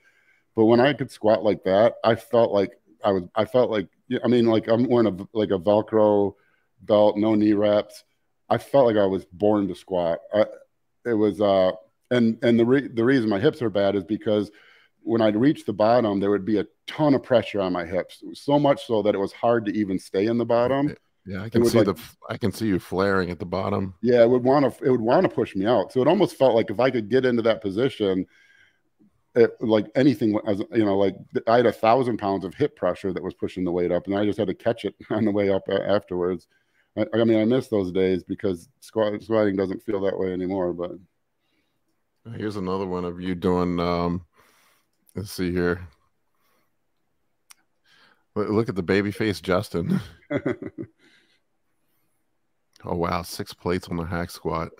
But when I could squat like that, I felt like I was. I felt like I mean, like I'm wearing a like a Velcro belt, no knee wraps. I felt like I was born to squat. I, it was, uh, and and the re- the reason my hips are bad is because when I'd reach the bottom, there would be a ton of pressure on my hips, so much so that it was hard to even stay in the bottom. Yeah, I can see like, the I can see you flaring at the bottom. Yeah, it would want to it would want to push me out. So it almost felt like if I could get into that position, it, like anything as you know, like I had a thousand pounds of hip pressure that was pushing the weight up, and I just had to catch it on the way up afterwards. I, I mean, I miss those days because squat, squatting doesn't feel that way anymore. But here's another one of you doing um, Let's see here. Look at the baby face Justin. oh wow, six plates on the hack squat.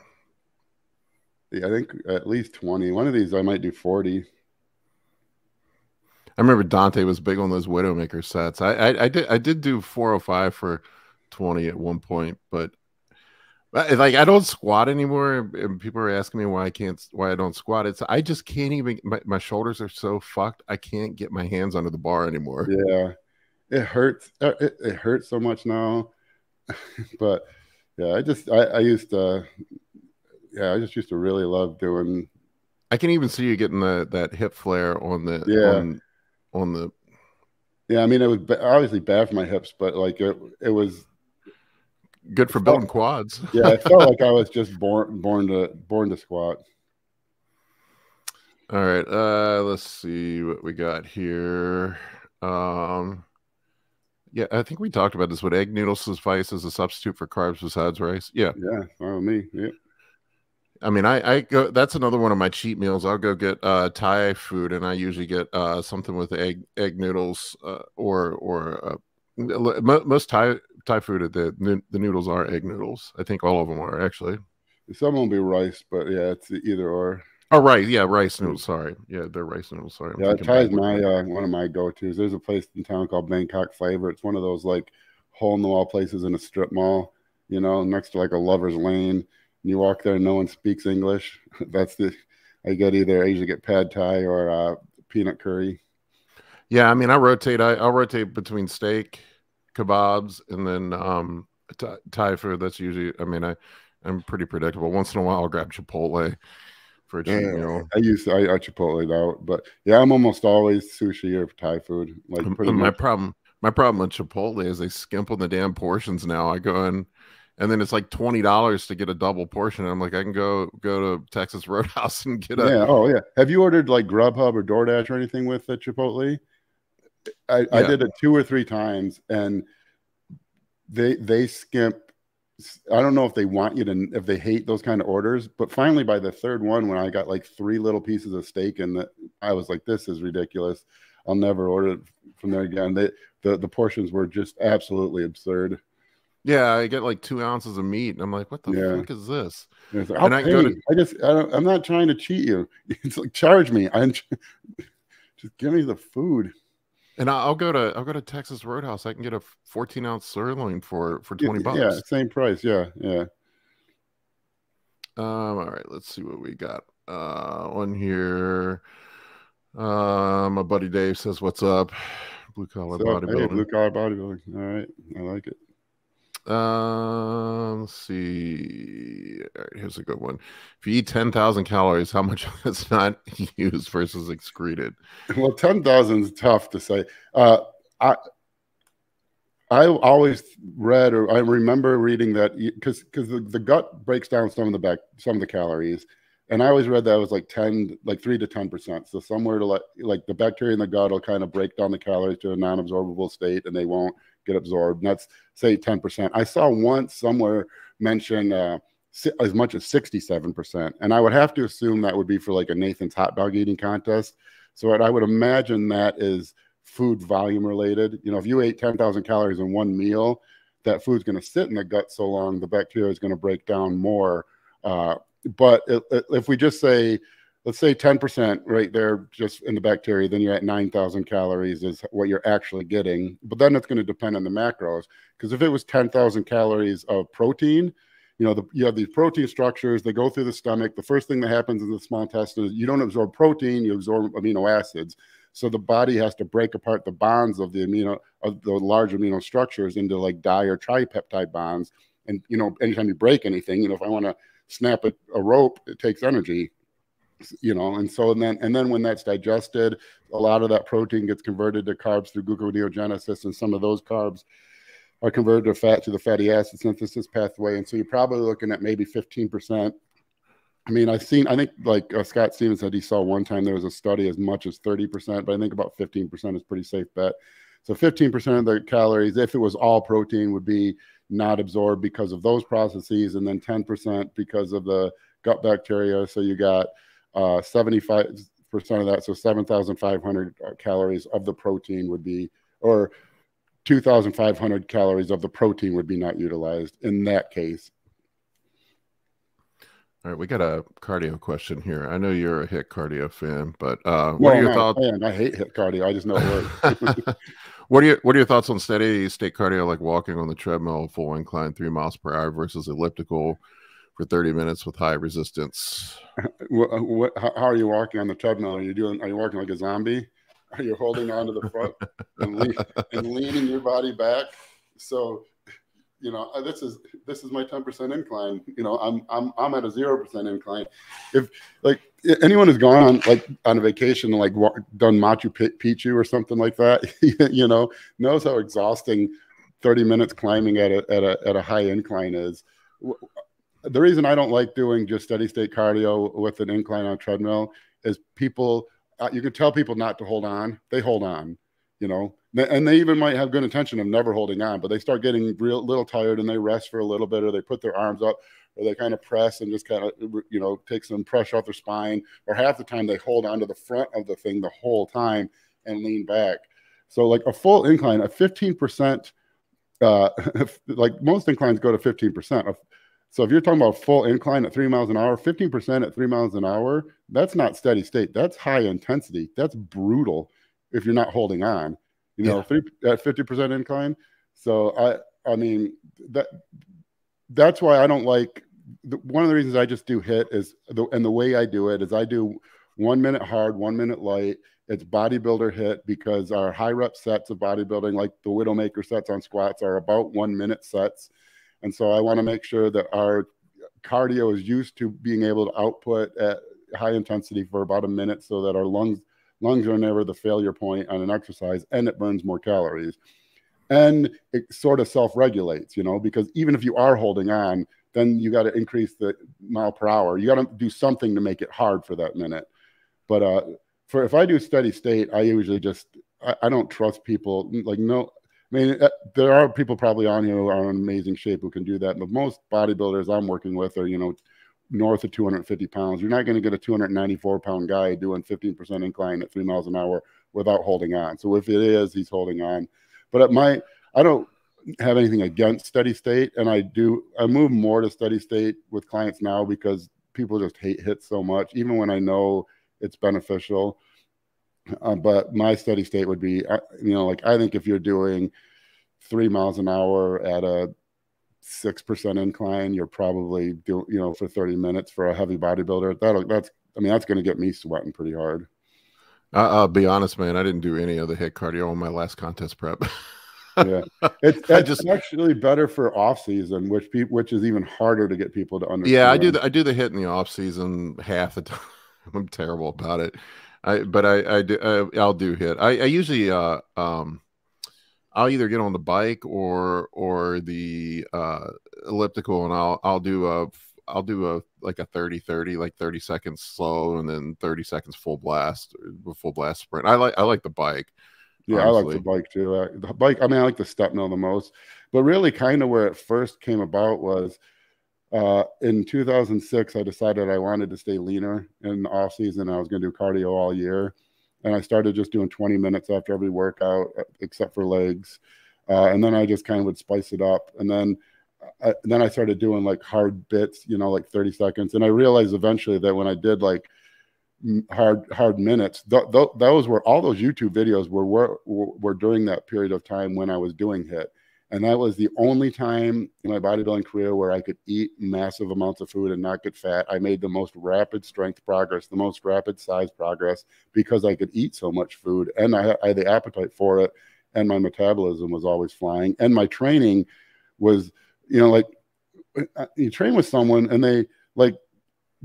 Yeah, I think at least 20. One of these I might do 40. I remember Dante was big on those Widowmaker sets. I, I, I did I did do 405 for 20 at one point, but like I don't squat anymore, and people are asking me why I can't, why I don't squat. It's I just can't even. My, my shoulders are so fucked. I can't get my hands under the bar anymore. Yeah, it hurts. Uh, it, it hurts so much now. but yeah, I just I, I used to. Yeah, I just used to really love doing. I can even see you getting the that hip flare on the yeah on, on the. Yeah, I mean it was obviously bad for my hips, but like it it was Good for building quads. yeah, it felt like I was just born born to born to squat. All right, uh, let's see what we got here. Um, yeah, I think we talked about this. Would egg noodles suffice as a substitute for carbs besides rice? Yeah, yeah, follow me. Yeah. I mean, I, I go. That's another one of my cheat meals. I'll go get uh, Thai food, and I usually get uh, something with egg egg noodles uh, or or uh, most Thai Thai food. The the noodles are egg noodles. I think all of them are actually. Some will be rice, but yeah, it's either or. Oh right, yeah, rice noodles. Sorry, yeah, they're rice noodles. Sorry. I'm yeah, Thai's my uh, one of my go tos. There's a place in town called Bangkok Flavor. It's one of those like hole in the wall places in a strip mall. You know, next to like a lover's lane And you walk there and no one speaks English, that's the I get either I usually get pad thai or uh, peanut curry. Yeah, I mean I rotate. I, I'll rotate between steak, kebabs, and then um, Thai food. That's usually. I mean I I'm pretty predictable. Once in a while I'll grab Chipotle for a cheat yeah, meal. I used to, I, I Chipotle out, but yeah, I'm almost always sushi or Thai food. Like my much. problem. My problem with Chipotle is they skimp on the damn portions now. I go in and then it's like twenty dollars to get a double portion. I'm like, I can go go to Texas Roadhouse and get a yeah. Oh yeah. Have you ordered like Grubhub or DoorDash or anything with the Chipotle? I, yeah. I did it two or three times, and they they skimp. I don't know if they want you to if they hate those kind of orders, but finally by the third one, when I got like three little pieces of steak, and that I was like, this is ridiculous. I'll never order it from there again. They the the portions were just absolutely absurd. Yeah, I get like two ounces of meat, and I'm like, "What the yeah. fuck is this?" Like, and I go to, I just, I am not trying to cheat you. It's like charge me. I'm just give me the food. And I'll go to I'll go to Texas Roadhouse. I can get a 14 ounce sirloin for for 20 bucks. Yeah, same price. Yeah, yeah. Um. All right. Let's see what we got. Uh, on here. Uh, my buddy Dave says, "What's up?" Blue collar bodybuilding. Hey, blue collar bodybuilding. All right, I like it. Uh, let's see. Here's a good one. If you eat 10,000 calories, how much it's not used versus excreted? Well, 10,000 is tough to say. Uh, I, I always read or I remember reading that because because the, the gut breaks down some of the back some of the calories, and I always read that was like ten like three to ten percent. So somewhere to like like the bacteria in the gut will kind of break down the calories to a non-absorbable state, and they won't get absorbed. And that's say 10%. I saw once somewhere mention uh, as much as 67%. And I would have to assume that would be for like a Nathan's hot dog eating contest. So what I would imagine that is food volume related. You know, if you ate 10,000 calories in one meal, that food's going to sit in the gut so long, the bacteria is going to break down more. Uh, but if we just say let's say 10% right there just in the bacteria then you're at 9000 calories is what you're actually getting. But then it's going to depend on the macros because if it was 10000 calories of protein you know the, you have these protein structures they go through the stomach. The first thing that happens in the small intestine is you don't absorb protein you absorb amino acids. So the body has to break apart the bonds of the amino of the large amino structures into like di or tripeptide bonds. And you know anytime you break anything you know if i want to snap a, a rope it takes energy you know and so and then and then when that's digested a lot of that protein gets converted to carbs through gluconeogenesis and some of those carbs are converted to fat to the fatty acid synthesis pathway. And so you're probably looking at maybe 15% i mean i've seen i think like uh, scott stevens said he saw one time there was a study as much as 30% but i think about 15% is pretty safe bet. So 15% of the calories if it was all protein would be not absorbed because of those processes and then 10% because of the gut bacteria. So you got uh, 75% of that, so 7,500 calories of the protein would be, or 2,500 calories of the protein would be not utilized in that case. All right, we got a cardio question here. I know you're a HIIT cardio fan, but uh, what are your thoughts? Fan. I hate HIIT cardio. I just know it works. what are your What are your thoughts on steady state cardio, like walking on the treadmill, full incline, three miles per hour versus elliptical? For 30 minutes with high resistance. what, uh, what, how are you walking on the treadmill? Are you doing? Are you walking like a zombie? Are you holding on to the front and, le- and leaning your body back? So, you know, uh, this is this is my 10% incline. You know, I'm I'm I'm at a zero percent incline. If like anyone has gone on like on a vacation like done Machu Picchu or something like that, you know, knows how exhausting 30 minutes climbing at a at a at a high incline is the reason I don't like doing just steady state cardio with an incline on treadmill is people, uh, you can tell people not to hold on. They hold on. you know, and they even might have good intention of never holding on, but they start getting real little tired and they rest for a little bit or they put their arms up or they kind of press and just kind of you know take some pressure off their spine or half the time they hold on to the front of the thing the whole time and lean back so like a full incline a 15% uh, like most inclines go to 15% so if you're talking about full incline at three miles an hour 15% at three miles an hour that's not steady state that's high intensity that's brutal if you're not holding on you know yeah. three, at 50% incline so i i mean that that's why I don't like the, one of the reasons I just do HIIT is the, and the way I do it is I do one minute hard, one minute light. It's bodybuilder HIIT because our high rep sets of bodybuilding, like the Widowmaker sets on squats, are about one minute sets. And so I want to make sure that our cardio is used to being able to output at high intensity for about a minute so that our lungs lungs are never the failure point on an exercise and it burns more calories. And it sort of self-regulates you know because even if you are holding on then you got to increase the mile per hour. You got to do something to make it hard for that minute. But uh for if i do steady state i usually just i, I don't trust people like no I mean, uh, there are people probably on here who are in amazing shape who can do that, but most bodybuilders I'm working with are, you know, north of 250 pounds. You're not going to get a 294 pound guy doing 15% incline at three miles an hour without holding on. So if it is, he's holding on. But at my, I don't have anything against steady state, and I do. I move more to steady state with clients now because people just hate HIITs so much, even when I know it's beneficial. Uh, but my steady state would be, you know, like I think if you're doing three miles an hour at a six percent incline, you're probably doing, you know, for 30 minutes for a heavy bodybuilder. That that's, I mean, that's going to get me sweating pretty hard. I'll be honest, man. I didn't do any of the HIIT cardio on my last contest prep. yeah, it's, it's just actually better for off season, which people, which is even harder to get people to understand. Yeah, I do. The, I do the HIIT in the off season half the time. I'm terrible about it. I but I I do I, I'll do HIIT. I, I usually uh um I'll either get on the bike or or the uh elliptical, and I'll I'll do a I'll do a like a 30 30 like 30 seconds slow and then 30 seconds full blast uh, full blast sprint. I like I like the bike. Yeah, honestly. I like the bike too. Uh, the bike, I mean, I like the step mill the most, but really, kind of where it first came about was uh, in 2006. I decided I wanted to stay leaner in the off season. I was going to do cardio all year, and I started just doing 20 minutes after every workout, uh, except for legs. Uh, and then I just kind of would spice it up, and then I, then I started doing like hard bits, you know, like 30 seconds. And I realized eventually that when I did like hard hard minutes, th- th- those were all those YouTube videos were, were were during that period of time when I was doing HIIT. And that was the only time in my bodybuilding career where I could eat massive amounts of food and not get fat. I made the most rapid strength progress, the most rapid size progress because I could eat so much food and I, I had the appetite for it. And my metabolism was always flying. And my training was you know, like uh, you train with someone and they like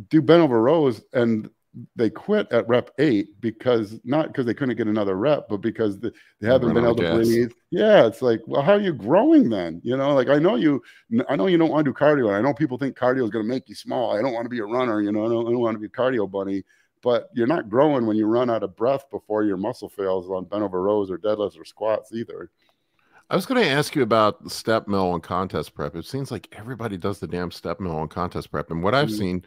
do bent over rows and they quit at rep eight because not because they couldn't get another rep, but because they, they haven't been able to breathe. Yeah, it's like, well, how are you growing then? You know, like I know you, I know you don't want to do cardio. And I know people think cardio is going to make you small. I don't want to be a runner. You know, I don't, I don't want to be a cardio bunny. But you're not growing when you run out of breath before your muscle fails on bent over rows or deadlifts or squats either. I was going to ask you about step mill and contest prep. It seems like everybody does the damn step mill and contest prep, and what I've mm-hmm. seen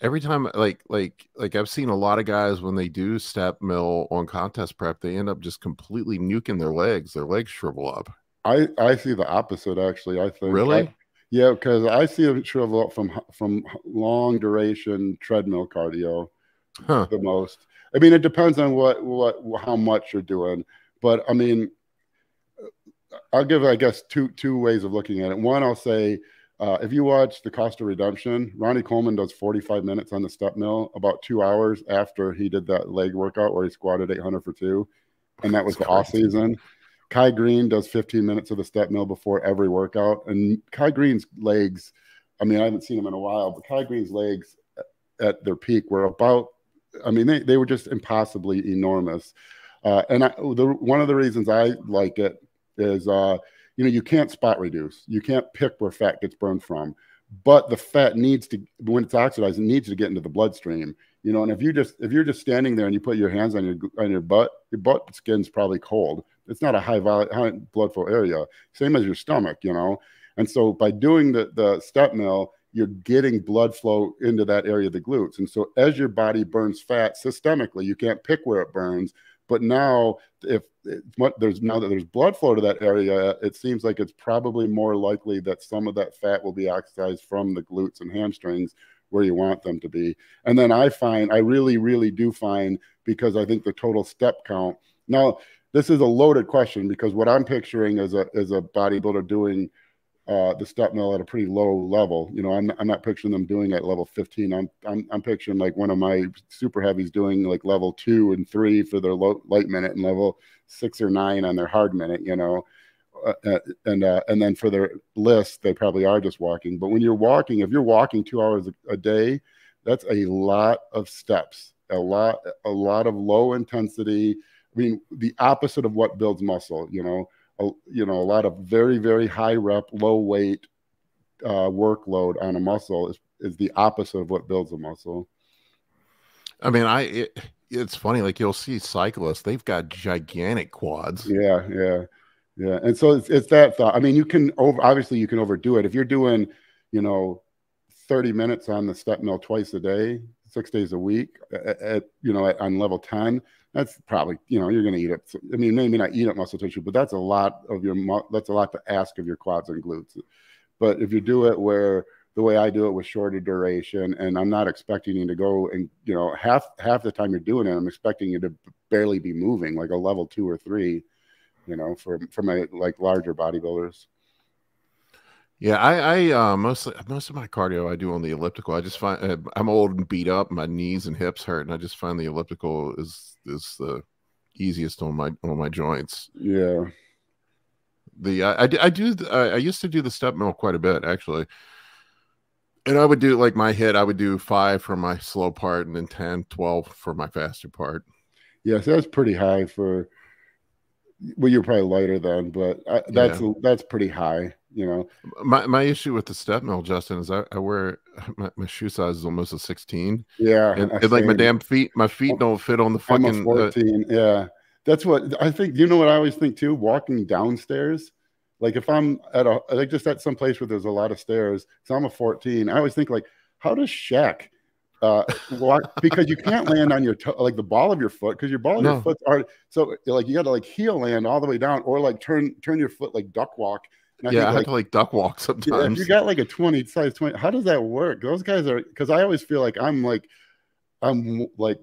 every time, like like like I've seen a lot of guys when they do step mill on contest prep, they end up just completely nuking their legs. Their legs shrivel up. I I see the opposite actually. I think really. I, yeah, because I see them shrivel up from from long duration treadmill cardio huh. the most. I mean, it depends on what what how much you're doing, but I mean, I'll give, I guess, two two ways of looking at it. One, I'll say, uh, if you watch The Cost of Redemption, Ronnie Coleman does 45 minutes on the step mill about two hours after he did that leg workout where he squatted 800 for two, and that was That's the off season. Kai Greene does 15 minutes of the step mill before every workout, and Kai Greene's legs. I mean, I haven't seen him in a while, but Kai Greene's legs at their peak were about. I mean, they, they were just impossibly enormous. Uh, and I, the, one of the reasons I like it is uh, you know you can't spot reduce you can't pick where fat gets burned from but the fat needs to when it's oxidized it needs to get into the bloodstream you know. And if you just if you're just standing there and you put your hands on your on your butt, your butt skin's probably cold. It's not a high, vol- high blood flow area, same as your stomach, you know. And so by doing the the step mill, you're getting blood flow into that area of the glutes. And so as your body burns fat systemically, you can't pick where it burns. But now, if there's now that there's blood flow to that area, it seems like it's probably more likely that some of that fat will be oxidized from the glutes and hamstrings where you want them to be. And then I find, I really, really do find, because I think the total step count. Now, this is a loaded question because what I'm picturing is a is a bodybuilder doing uh, the step mill at a pretty low level. You know, I'm, I'm not picturing them doing at level 15. I'm, I'm, I'm picturing like one of my super heavies doing like level two and three for their low, light minute and level six or nine on their hard minute, you know. Uh, uh, and uh, and then for their list, they probably are just walking. But when you're walking, if you're walking two hours a, a day, that's a lot of steps, a lot, a lot of low intensity. I mean, the opposite of what builds muscle, you know a, you know a lot of very very high rep low weight uh, workload on a muscle is, is the opposite of what builds a muscle. I mean i it, it's funny like you'll see cyclists they've got gigantic quads. Yeah yeah yeah. And so it's, it's that thought. I mean you can over obviously you can overdo it. If you're doing you know 30 minutes on the step mill twice a day six days a week at, at you know at, on level 10 that's probably you know you're going to eat it. I mean, maybe not eat up muscle tissue, but that's a lot of your that's a lot to ask of your quads and glutes. But if you do it where the way I do it with shorter duration, and I'm not expecting you to go and you know half half the time you're doing it, I'm expecting you to barely be moving, like a level two or three, you know, for for my like larger bodybuilders. Yeah, I, I uh, mostly most of my cardio I do on the elliptical. I just find uh, I'm old and beat up. My knees and hips hurt, and I just find the elliptical is is the easiest on my on my joints. Yeah. The I, I, I do I, I used to do the step mill quite a bit actually, and I would do like my hit. I would do five for my slow part, and then 10, 12 for my faster part. Yes, yeah, so that's pretty high for. Well, you're probably lighter then, but I, that's yeah. that's pretty high you know. My my issue with the step mill, Justin, is I, I wear my, my, shoe size is almost a 16. Yeah. And, and like my damn feet, my feet don't fit on the fucking I'm a 14. Uh, yeah. That's what I think. You know what I always think too? Walking downstairs. Like if I'm at a like just at some place where there's a lot of stairs, so I'm a 14. I always think like, how does Shaq uh, walk because you can't land on your toe, like the ball of your foot, because your ball of no. your foot are so like you got to like heel land all the way down, or like turn turn your foot like duck walk I yeah, I like, to like duck walk sometimes. Yeah, if you got like a 20 size 20, how does that work? Those guys are because I always feel like I'm like I'm like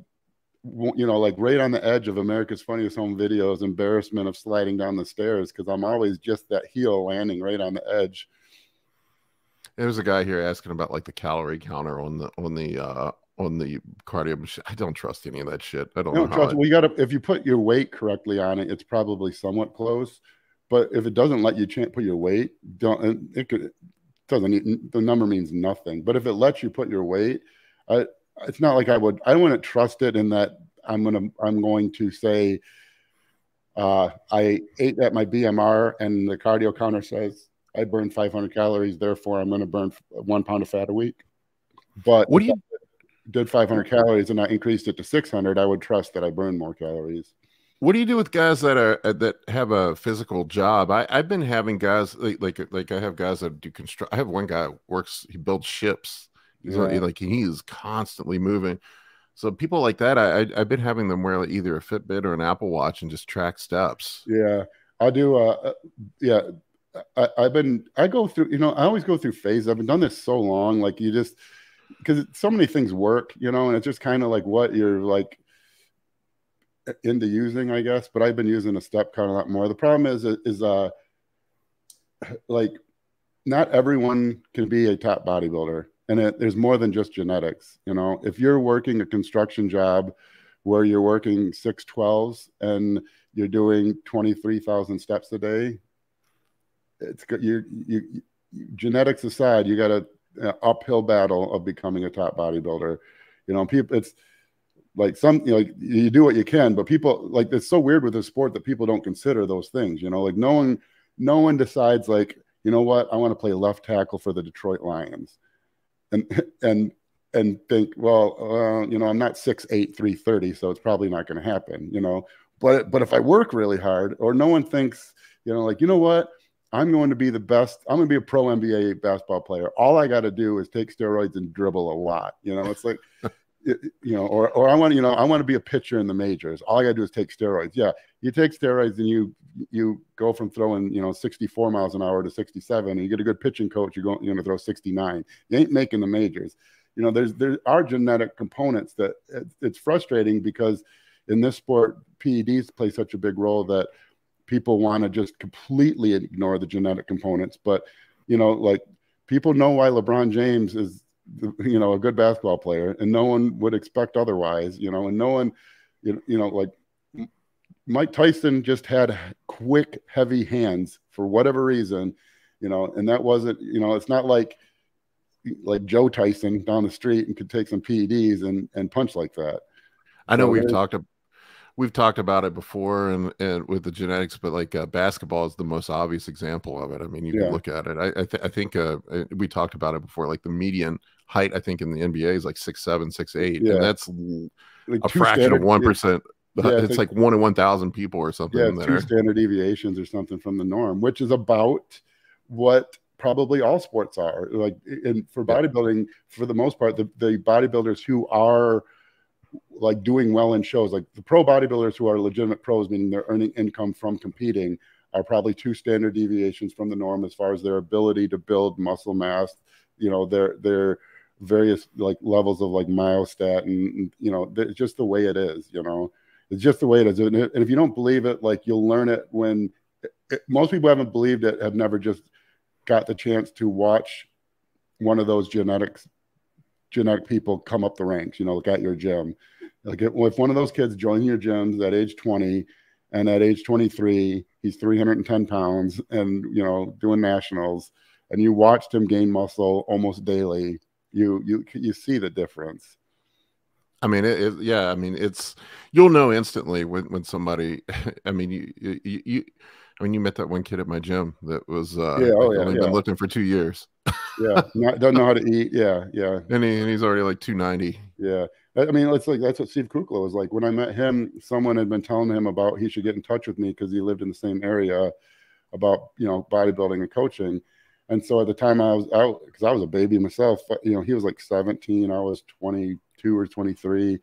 you know, like right on the edge of America's Funniest Home Videos, embarrassment of sliding down the stairs because I'm always just that heel landing right on the edge. There's a guy here asking about like the calorie counter on the on the uh on the cardio machine. I don't trust any of that shit. I don't, don't trust. Well, you got to if you put your weight correctly on it, it's probably somewhat close. But if it doesn't let you put your weight, don't it could it doesn't the number means nothing. But if it lets you put your weight, I, it's not like I would I wouldn't trust it in that I'm gonna I'm going to say uh, I ate at my BMR and the cardio counter says I burned 500 calories, therefore I'm going to burn one pound of fat a week. But what do you did 500 calories and I increased it to 600? I would trust that I burned more calories. What do you do with guys that are uh, that have a physical job? I, I've been having guys like, like like I have guys that do construct. I have one guy works. He builds ships. He's yeah. like, like he's constantly moving. So people like that, I, I have been having them wear like either a Fitbit or an Apple Watch and just track steps. Yeah, I do. Uh, uh yeah, I, I've been. I go through. You know, I always go through phases. I've been done this so long. Like you just because so many things work. You know, and it's just kind of like what you're like into using, I guess, but I've been using a step count a lot more. The problem is, is uh, like not everyone can be a top bodybuilder, and it, there's more than just genetics. You know, if you're working a construction job where you're working six twelves and you're doing twenty three thousand steps a day, it's good. You, you, genetics aside, you got a, a uphill battle of becoming a top bodybuilder. You know, people, it's like some you know like you do what you can but people like it's so weird with this sport that people don't consider those things you know like no one no one decides like you know what i want to play left tackle for the detroit lions and and and think, well, uh, you know, I'm not six eight three thirty, so it's probably not going to happen, you know. But but if I work really hard, or no one thinks, you know, like you know what, I'm going to be the best. I'm going to be a pro NBA basketball player. All I got to do is take steroids and dribble a lot. You know, it's like, you know, or or I want to, you know I want to be a pitcher in the majors. All I got to do is take steroids. Yeah, you take steroids and you you go from throwing you know 64 miles an hour to 67, and you get a good pitching coach. You're going you're going to throw 69. You ain't making the majors. You know, there's there are genetic components that it's frustrating because in this sport, PEDs play such a big role that people want to just completely ignore the genetic components. But you know, like people know why LeBron James is you know a good basketball player, and no one would expect otherwise. You know, and no one, you know, you know like Mike Tyson just had quick, heavy hands for whatever reason, you know, and that wasn't, you know, it's not like like Joe Tyson down the street and could take some PEDs and and punch like that. I know so we've talked we've talked about it before and, and with the genetics, but like uh, basketball is the most obvious example of it. I mean, you yeah. can look at it. I I, th- I think uh, we talked about it before. Like the median height, I think in the NBA is like six seven, six eight, yeah. and that's like a fraction of one percent. Yeah, it's, like, like one in one thousand people or something. Yeah, two are... standard deviations or something from the norm, which is about what probably all sports are. Like, and for bodybuilding, for the most part, the, the bodybuilders who are like doing well in shows, like the pro bodybuilders who are legitimate pros, meaning they're earning income from competing, are probably two standard deviations from the norm as far as their ability to build muscle mass. You know, their their various like levels of like myostatin. you know, just the way it is. You know, it's just the way it is. And if you don't believe it, like you'll learn it when it, most people haven't believed it, have never just got the chance to watch one of those genetics genetic people come up the ranks, you know, like at your gym. Like if one of those kids join your gyms at age 20 and at age 23, he's 310 pounds and, you know, doing nationals and you watched him gain muscle almost daily, you, you, you see the difference. I mean, it, it, yeah. I mean, it's you'll know instantly when when somebody. I mean, you, you you I mean, you met that one kid at my gym that was uh, yeah, oh, yeah, only yeah. been lifting for two years. yeah, not, doesn't know how to eat. Yeah, yeah. And, he, and he's already like 290. Yeah. I mean, it's like that's what Steve Kuclo was like. When I met him, someone had been telling him about he should get in touch with me because he lived in the same area about you know bodybuilding and coaching. And so at the time I was out because I was a baby myself. You know, he was like 17, I was 22 or 23.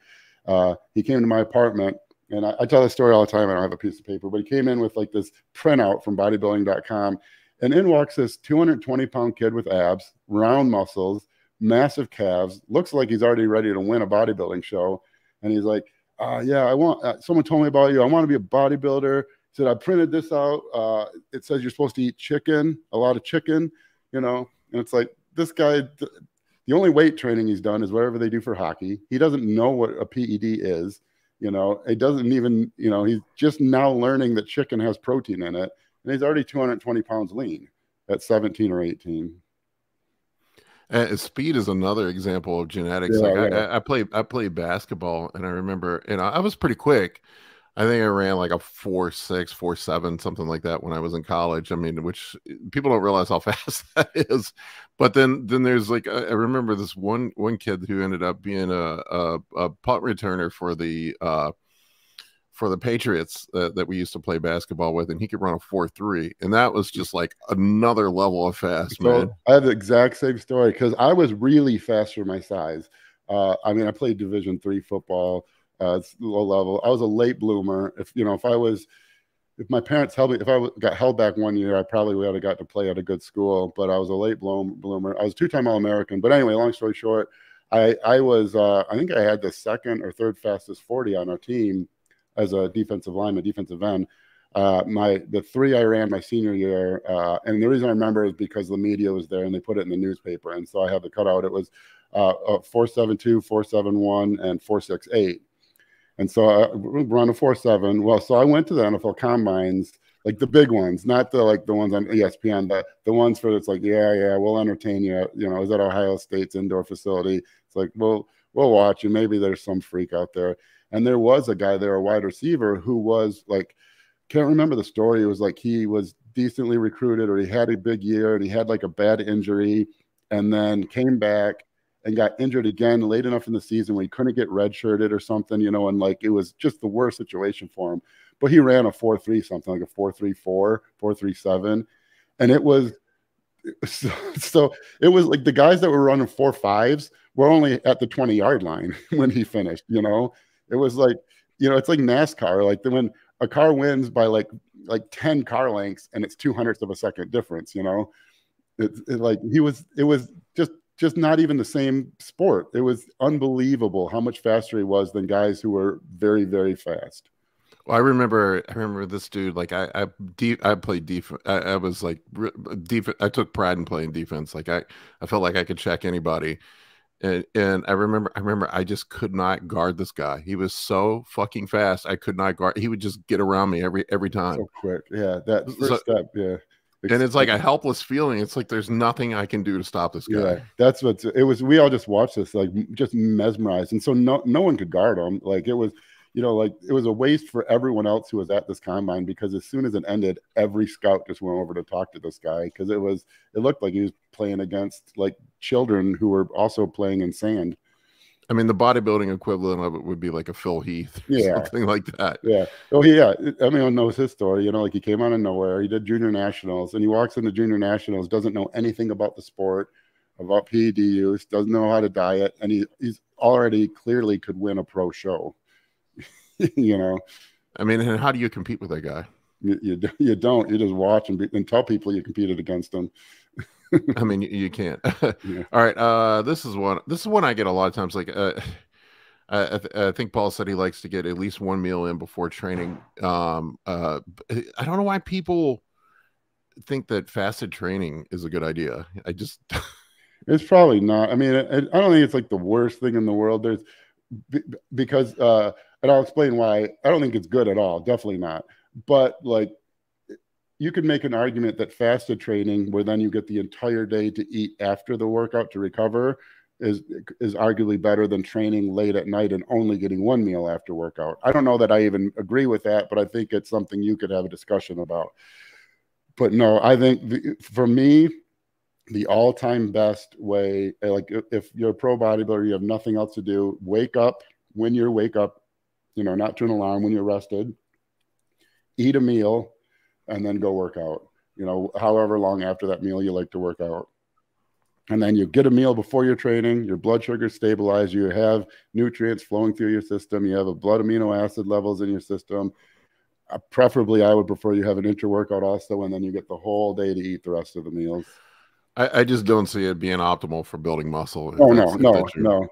Uh, he came to my apartment and I, I, tell this story all the time. I don't have a piece of paper, but he came in with like this printout from bodybuilding.com. And in walks this 220 pound kid with abs, round muscles, massive calves, looks like he's already ready to win a bodybuilding show. And he's like, uh, Yeah, I want, uh, someone told me about you. I want to be a bodybuilder. He said, I printed this out. Uh, it says you're supposed to eat chicken, a lot of chicken, you know. And it's like, this guy, the only weight training he's done is whatever they do for hockey. He doesn't know what a PED is you know, it doesn't even, you know, he's just now learning that chicken has protein in it. And he's already 220 pounds lean at 17 or 18. And speed is another example of genetics. Yeah, like yeah. I, I played, I played basketball, and I remember, and I was pretty quick. I think I ran like a four six, four seven, something like that when I was in college. I mean, which people don't realize how fast that is. But then, then there's like I remember this one one kid who ended up being a a, a punt returner for the uh, for the Patriots uh, that we used to play basketball with, and he could run a four three, and that was just like another level of fast, so man. I have the exact same story because I was really fast for my size. Uh, I mean, I played Division three football uh, low level. I was a late bloomer. If you know, if I was, if my parents held me, if I got held back one year, I probably would have got to play at a good school. But I was a late bloom, bloomer. I was two-time All-American. But anyway, long story short, I I was uh, I think I had the second or third fastest 40 on our team as a defensive lineman, defensive end. Uh, my the three I ran my senior year, uh, and the reason I remember is because the media was there and they put it in the newspaper, and so I have the cutout. It was uh, uh 472, 471, and 468 and so I run a four seven. Well, so I went to the NFL combines, like the big ones, not the like the ones on ESPN, but the ones for it's like, yeah, yeah, we'll entertain you. You know, is at Ohio State's indoor facility. It's like, well, we'll watch you. Maybe there's some freak out there. And there was a guy there, a wide receiver, who was like, can't remember the story. It was like he was decently recruited or he had a big year and he had like a bad injury and then came back and got injured again late enough in the season where he couldn't get redshirted or something, you know, and like it was just the worst situation for him. But he ran a 4 3, something like a 4 3 4, 4 3 7. And it was so, so it was like the guys that were running four fives were only at the 20 yard line when he finished, you know. It was like, you know, it's like NASCAR. Like when a car wins by like like 10 car lengths and it's two hundredths of a second difference, you know. It's it, like he was it was just just not even the same sport. It was unbelievable how much faster he was than guys who were very, very fast. Well, I remember, I remember this dude. Like, I, I, deep, I played defense. I, I, was like, defense. I took pride in playing defense. Like, I, I felt like I could check anybody. And, and I remember, I remember, I just could not guard this guy. He was so fucking fast. I could not guard. He would just get around me every every time. So quick, yeah. That first so, step, yeah. And it's like a helpless feeling. It's like there's nothing I can do to stop this guy. Yeah, that's what it was. We all just watched this, like just mesmerized, and so no no one could guard him. Like it was you know, like it was a waste for everyone else who was at this combine because as soon as it ended, every scout just went over to talk to this guy because it was it looked like he was playing against like children who were also playing in sand. I mean, the bodybuilding equivalent of it would be like a Phil Heath, yeah, something like that. Yeah. Oh, yeah. Everyone knows his story. You know, like he came out of nowhere. He did junior nationals, and he walks into junior nationals, doesn't know anything about the sport, about PED use, doesn't know how to diet, and he he's already clearly could win a pro show. you know. I mean, and how do you compete with that guy? You you, you don't. You just watch and, be, and tell people you competed against them. I mean, you, you can't. yeah. All right. Uh, this is one. This is one I get a lot of times. Like, uh, I, th- I, think Paul said he likes to get at least one meal in before training. Um, uh, I don't know why people think that fasted training is a good idea. I just. it's probably not. I mean, I, I don't think it's like the worst thing in the world. There's because uh, and I'll explain why. I don't think it's good at all. Definitely not. But like, you could make an argument that fasted training, where then you get the entire day to eat after the workout to recover, is is arguably better than training late at night and only getting one meal after workout. I don't know that I even agree with that, but I think it's something you could have a discussion about. But no, I think the, for me, the all-time best way, like if you're a pro bodybuilder, you have nothing else to do, wake up when you wake up you know, not to an alarm when you're rested, eat a meal, and then go work out. You know, however long after that meal you like to work out. And then you get a meal before your training, your blood sugar stabilized, you have nutrients flowing through your system, you have a blood amino acid levels in your system. Uh, preferably, I would prefer you have an intra workout also, and then you get the whole day to eat the rest of the meals. I, I just don't see it being optimal for building muscle. Oh no, no, no,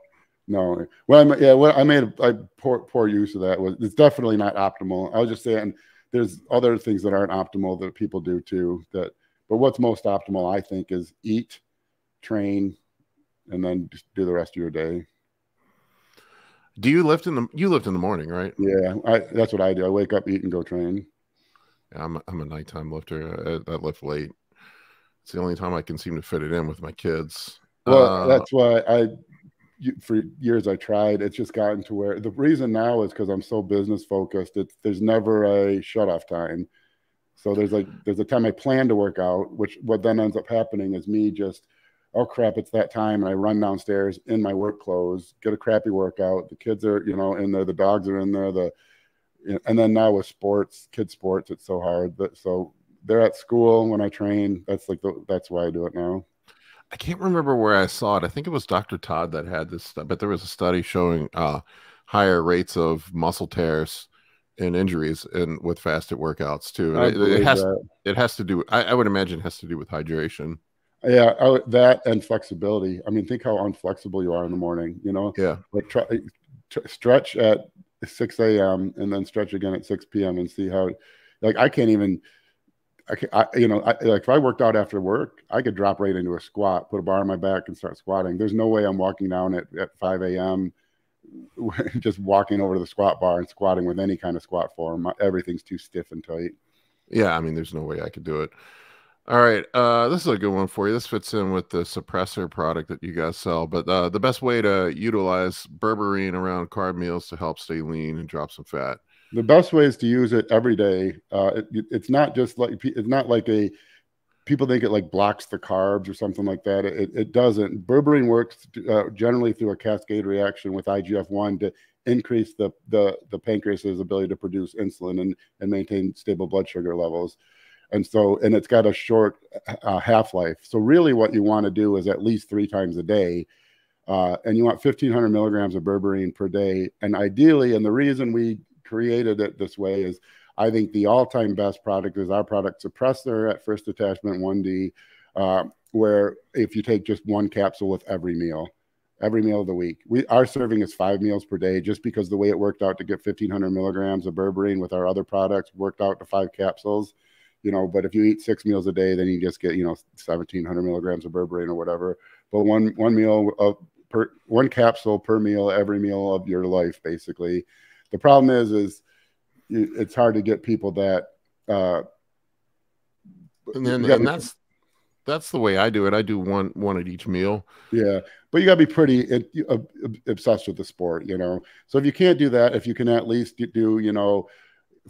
no. Well, I'm, yeah, well, I made a I poor poor use of that. Was it's definitely not optimal. I was just saying there's other things that aren't optimal that people do too. That, but what's most optimal, I think, is eat, train, and then just do the rest of your day. Do you lift in the you lift in the morning, right? Yeah, I, that's what I do. I wake up, eat, and go train. Yeah, I'm I'm a nighttime lifter. I, I lift late. It's the only time I can seem to fit it in with my kids. Well, uh, that's why I for years I tried. It's just gotten to where the reason now is because I'm so business focused. It's there's never a shut off time. So there's like there's a time I plan to work out, which what then ends up happening is me just oh crap, it's that time, and I run downstairs in my work clothes, get a crappy workout. The kids are you know in there, the dogs are in there, the and then now with sports, kid sports, it's so hard. But so they're at school when I train. That's like the, that's why I do it now. I can't remember where I saw it. I think it was Dr. Todd that had this, but there was a study showing uh, higher rates of muscle tears and injuries and with fasted workouts too. It, it, has that. it has to do. I, I, would imagine it has to do with hydration. Yeah, I, that and flexibility. I mean, think how unflexible you are in the morning. You know. Yeah. Like try, stretch at 6 a.m. and then stretch again at 6 p.m. and see how. Like I can't even I, I, you know, I, like if I worked out after work, I could drop right into a squat, put a bar on my back, and start squatting. There's no way I'm walking down at, at 5 a.m. just walking over to the squat bar and squatting with any kind of squat form. Everything's too stiff and tight. Yeah, I mean, there's no way I could do it. All right, uh, this is a good one for you. This fits in with the suppressor product that you guys sell. But uh, the best way to utilize berberine around carb meals to help stay lean and drop some fat the best way is to use it every day. Uh, it, it's not just like it's not like a people think it like blocks the carbs or something like that. It, it doesn't. Berberine works uh, generally through a cascade reaction with IGF one to increase the the the pancreas's ability to produce insulin and and maintain stable blood sugar levels. And so, and it's got a short uh, half life. So, really, what you want to do is at least three times a day. Uh, and you want 1500 milligrams of berberine per day. And ideally, and the reason we created it this way is I think the all time best product is our product suppressor at First Detachment 1D, uh, where if you take just one capsule with every meal, every meal of the week. We our serving is five meals per day, just because the way it worked out to get 1500 milligrams of berberine with our other products worked out to five capsules. You know, but if you eat six meals a day, then you just get you know 1700 milligrams of berberine or whatever. But one one meal of per one capsule per meal every meal of your life, basically. The problem is, is it's hard to get people that. Uh, and then and that's that's the way I do it. I do one one at each meal. Yeah, but you got to be pretty uh, obsessed with the sport, you know. So if you can't do that, if you can at least do, you know,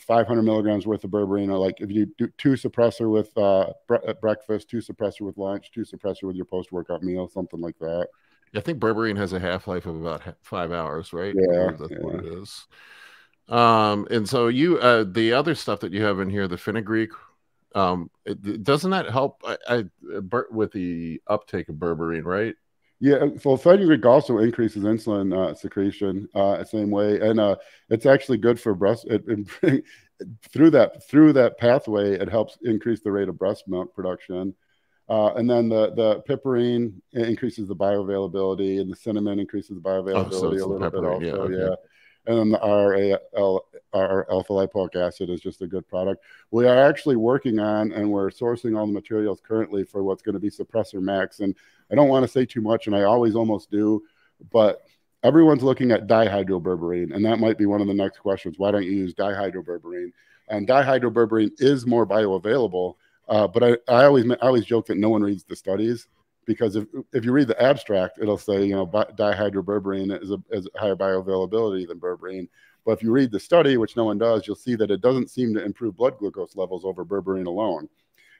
500 milligrams worth of berberine, like if you do two suppressor with uh, bre- breakfast, two suppressor with lunch, two suppressor with your post workout meal, something like that. I think berberine has a half life of about five hours, right? Yeah, that's yeah. what it is. Um, and so you, uh, the other stuff that you have in here, the fenugreek, um, it, doesn't that help I, I, with the uptake of berberine, right? Yeah, so fenugreek also increases insulin uh, secretion uh, same way, and uh, it's actually good for breast. It, it, through that through that pathway, it helps increase the rate of breast milk production. Uh, and then the the piperine increases the bioavailability, and the cinnamon increases the bioavailability oh, so a little bit also. Yeah, okay. yeah and then the RAL, our alpha lipoic acid is just a good product. We are actually working on and we're sourcing all the materials currently for what's going to be suppressor max. And I don't want to say too much, and I always almost do, but everyone's looking at dihydroberberine, and that might be one of the next questions. Why don't you use dihydroberberine? And dihydroberberine is more bioavailable, uh, but I, I always I always joke that no one reads the studies because if, if you read the abstract, it'll say, you know, dihydroberberine is a, is higher bioavailability than berberine. But if you read the study, which no one does, you'll see that it doesn't seem to improve blood glucose levels over berberine alone.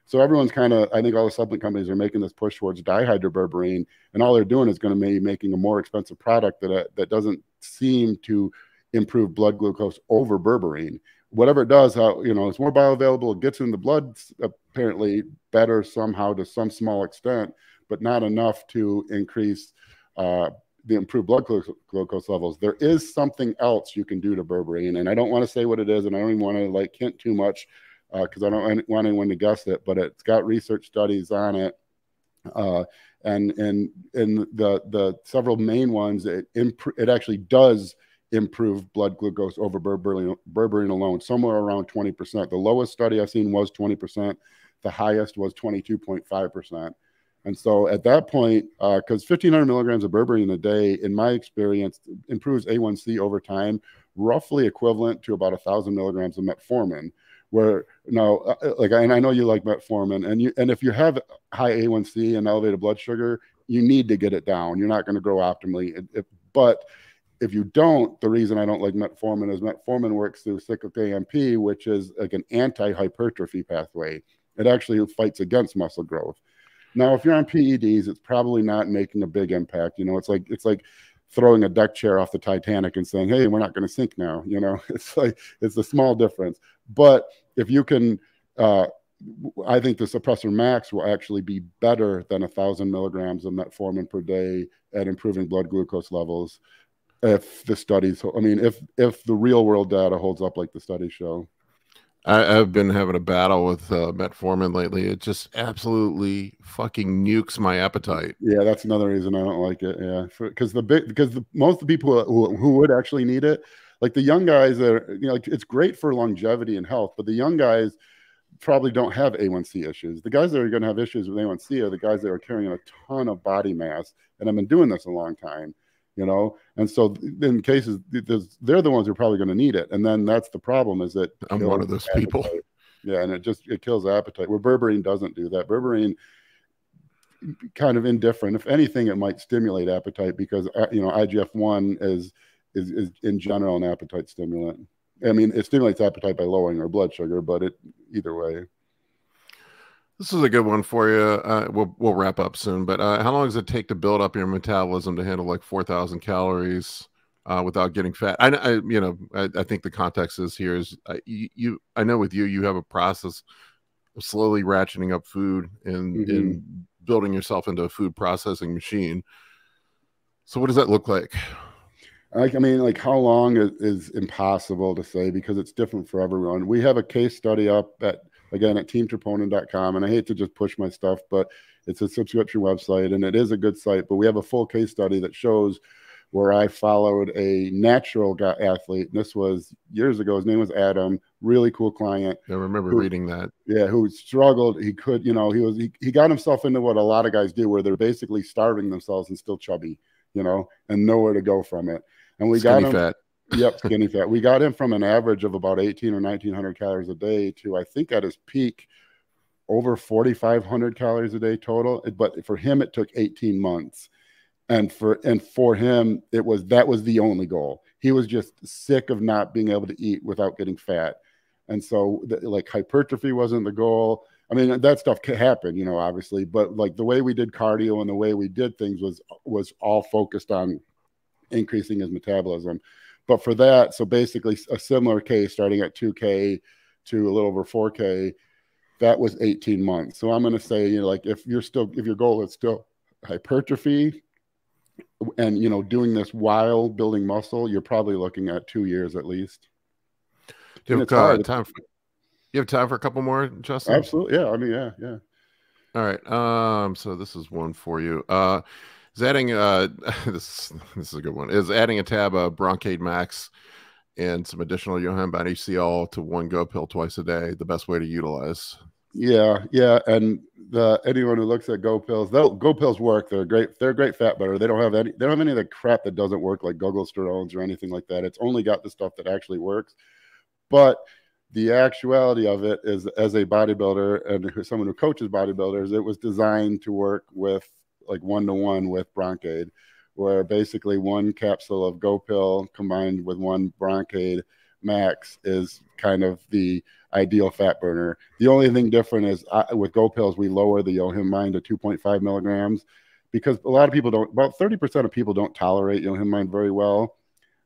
So everyone's kind of, I think all the supplement companies are making this push towards dihydroberberine, and all they're doing is going to be making a more expensive product that that doesn't seem to improve blood glucose over berberine. Whatever it does, how you know, it's more bioavailable, it gets in the blood apparently better somehow to some small extent, but not enough to increase uh, the improved blood glucose levels. There is something else you can do to berberine, and I don't want to say what it is, and I don't even want to like hint too much because uh, I don't want anyone to guess it. But it's got research studies on it, uh, and and and the the several main ones it it actually does improve blood glucose over berberine, alone, somewhere around 20%. The lowest study I've seen was 20%. The highest was 22.5%. And so at that point, because uh, 1500 milligrams of berberine a day, in my experience, improves A1C over time, roughly equivalent to about thousand milligrams of metformin. Where now, uh, uh, like, and I know you like metformin, and you, and if you have high A1C and elevated blood sugar, you need to get it down. You're not going to grow optimally. But if you don't, the reason I don't like metformin is metformin works through cyclic AMP, which is like an anti-hypertrophy pathway. It actually fights against muscle growth. Now, if you're on PEDs, it's probably not making a big impact. You know, it's like it's like throwing a deck chair off the Titanic and saying, "Hey, we're not going to sink now." You know, it's like it's a small difference. But if you can, uh, I think the suppressor max will actually be better than a thousand milligrams of metformin per day at improving blood glucose levels. If the studies, I mean, if if the real world data holds up like the studies show. I, have been having a battle with uh, metformin lately. It just absolutely fucking nukes my appetite. Yeah, that's another reason I don't like it. Yeah, because the big because the, most of the people who, who would actually need it, like the young guys, are you know, like, it's great for longevity and health, but the young guys probably don't have A1C issues. The guys that are going to have issues with A1C are the guys that are carrying a ton of body mass and I've been doing this a long time you know? And so in cases they're the ones who are probably going to need it. And then that's the problem is that i'm one of those appetite. people. yeah and it just it kills appetite. Where berberine doesn't do that. Berberine kind of indifferent. If anything it might stimulate appetite because uh, you know igf-1 is is, is in general an appetite stimulant. I mean it stimulates appetite by lowering our blood sugar but it either way This is a good one for you. Uh, we'll we'll wrap up soon, but uh, how long does it take to build up your metabolism to handle like four thousand calories uh, without getting fat? I, I you know I, I, think the context is here is uh, you, you, I know with you you have a process of slowly ratcheting up food and mm-hmm. and building yourself into a food processing machine. So what does that look like? Like, I mean, like how long is, is impossible to say because it's different for everyone. We have a case study up at again at teamtroponin.com. And I hate to just push my stuff, but it's a subscription website and it is a good site. But we have a full case study that shows where I followed a natural athlete. And this was years ago. His name was Adam, really cool client. I remember who, reading that. Yeah, who struggled. He could, you know, he was he, he got himself into what a lot of guys do, where they're basically starving themselves and still chubby, you know, and nowhere to go from it. And we Skinny got him. Fat yep, skinny fat. We got him from an average of about 18 or 1900 calories a day to I think at his peak over 4500 calories a day total. Eh, but for him, it took 18 months. And for and for him, it was that was the only goal. He was just sick of not being able to eat without getting fat. And so the, like hypertrophy wasn't the goal. I mean, that stuff could happen, you know, obviously, but like the way we did cardio and the way we did things was was all focused on increasing his metabolism. But for that, so basically a similar case starting at 2K to a little over 4K, that was 18 months. So I'm going to say, you know, like if you're still, if your goal is still hypertrophy and, you know, doing this while building muscle, you're probably looking at two years at least. Do you have uh, time for, you have time for a couple more, Justin? Absolutely. Yeah. I mean, yeah, yeah. All right. Um, so this is one for you. Uh, is adding uh this this is a good one. Is adding a tab of Bronkaid Max and some additional Yohimbine HCl to one go pill twice a day the best way to utilize. Yeah yeah and the anyone who looks at go pills they'll go pills work. They're great they're great fat burner they don't have any they don't have any of the crap that doesn't work like guggulsterones or anything like that. It's only got the stuff that actually works. But the actuality of it is as a bodybuilder and someone who coaches bodybuilders it was designed to work with like one to one with Bronkaid, where basically one capsule of GoPill combined with one Bronkaid Max is kind of the ideal fat burner. The only thing different is uh, with GoPills, we lower the Yohimbine to 2.5 milligrams because a lot of people don't, about 30% of people don't tolerate Yohimbine very well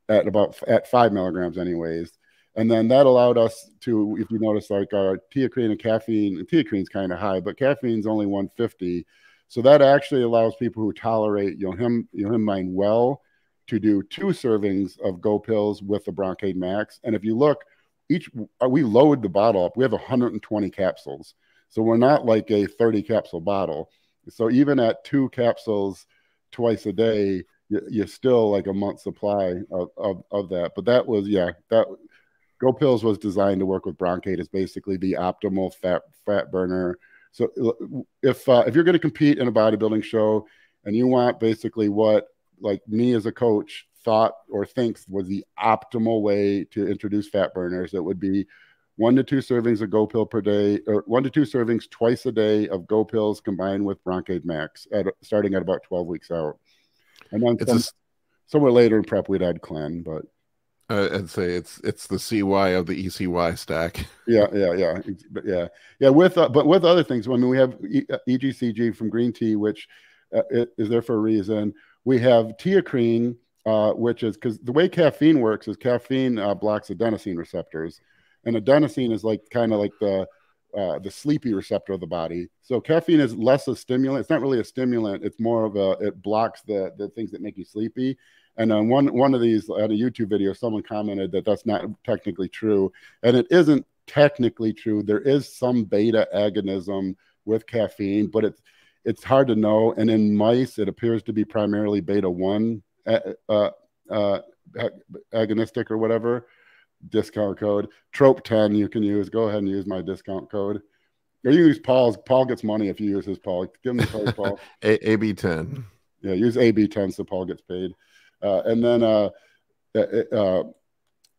at about at five milligrams anyways. And then that allowed us to, if you notice, like our teacrine and caffeine, teacrine's kind of high, but caffeine's only 150. So that actually allows people who tolerate Yohim, Yohimbine well to do two servings of Go pills with the Bronkaid Max. And if you look, each uh, we load the bottle up. We have 120 capsules, so we're not like a 30 capsule bottle. So even at two capsules twice a day, you're still like a month supply of, of, of that. But that was yeah that Go Pills was designed to work with Bronkaid. It's basically the optimal fat fat burner so if uh, if you're going to compete in a bodybuilding show and you want basically what like me as a coach thought or thinks was the optimal way to introduce fat burners, it would be one to two servings of Go Pill per day, or one to two servings twice a day of Go Pills combined with Bronkaid Max, at starting at about 12 weeks out. And then some, a, somewhere later in prep, we'd add Clen, but uh, I'd say it's it's the CY of the ECY stack. Yeah, yeah, yeah, yeah, yeah. With uh, but with other things, I mean, we have e- EGCG uh, from green tea, which uh, is there for a reason. We have teacrine, uh, which is because the way caffeine works is caffeine uh, blocks adenosine receptors, and adenosine is like kind of like the the sleepy receptor of the body. So caffeine is less a stimulant. It's not really a stimulant. It's more of a it blocks the the things that make you sleepy. And on one one of these on a YouTube video, someone commented that that's not technically true, and it isn't technically true. There is some beta agonism with caffeine, but it's it's hard to know. And in mice, it appears to be primarily beta one uh, uh, agonistic or whatever. Discount code trope ten you can use. Go ahead and use my discount code. Or you use Paul's. Paul gets money if you use his Paul. Give him the code, Paul. AB ten. Yeah, use AB ten so Paul gets paid. Uh, and then uh, uh,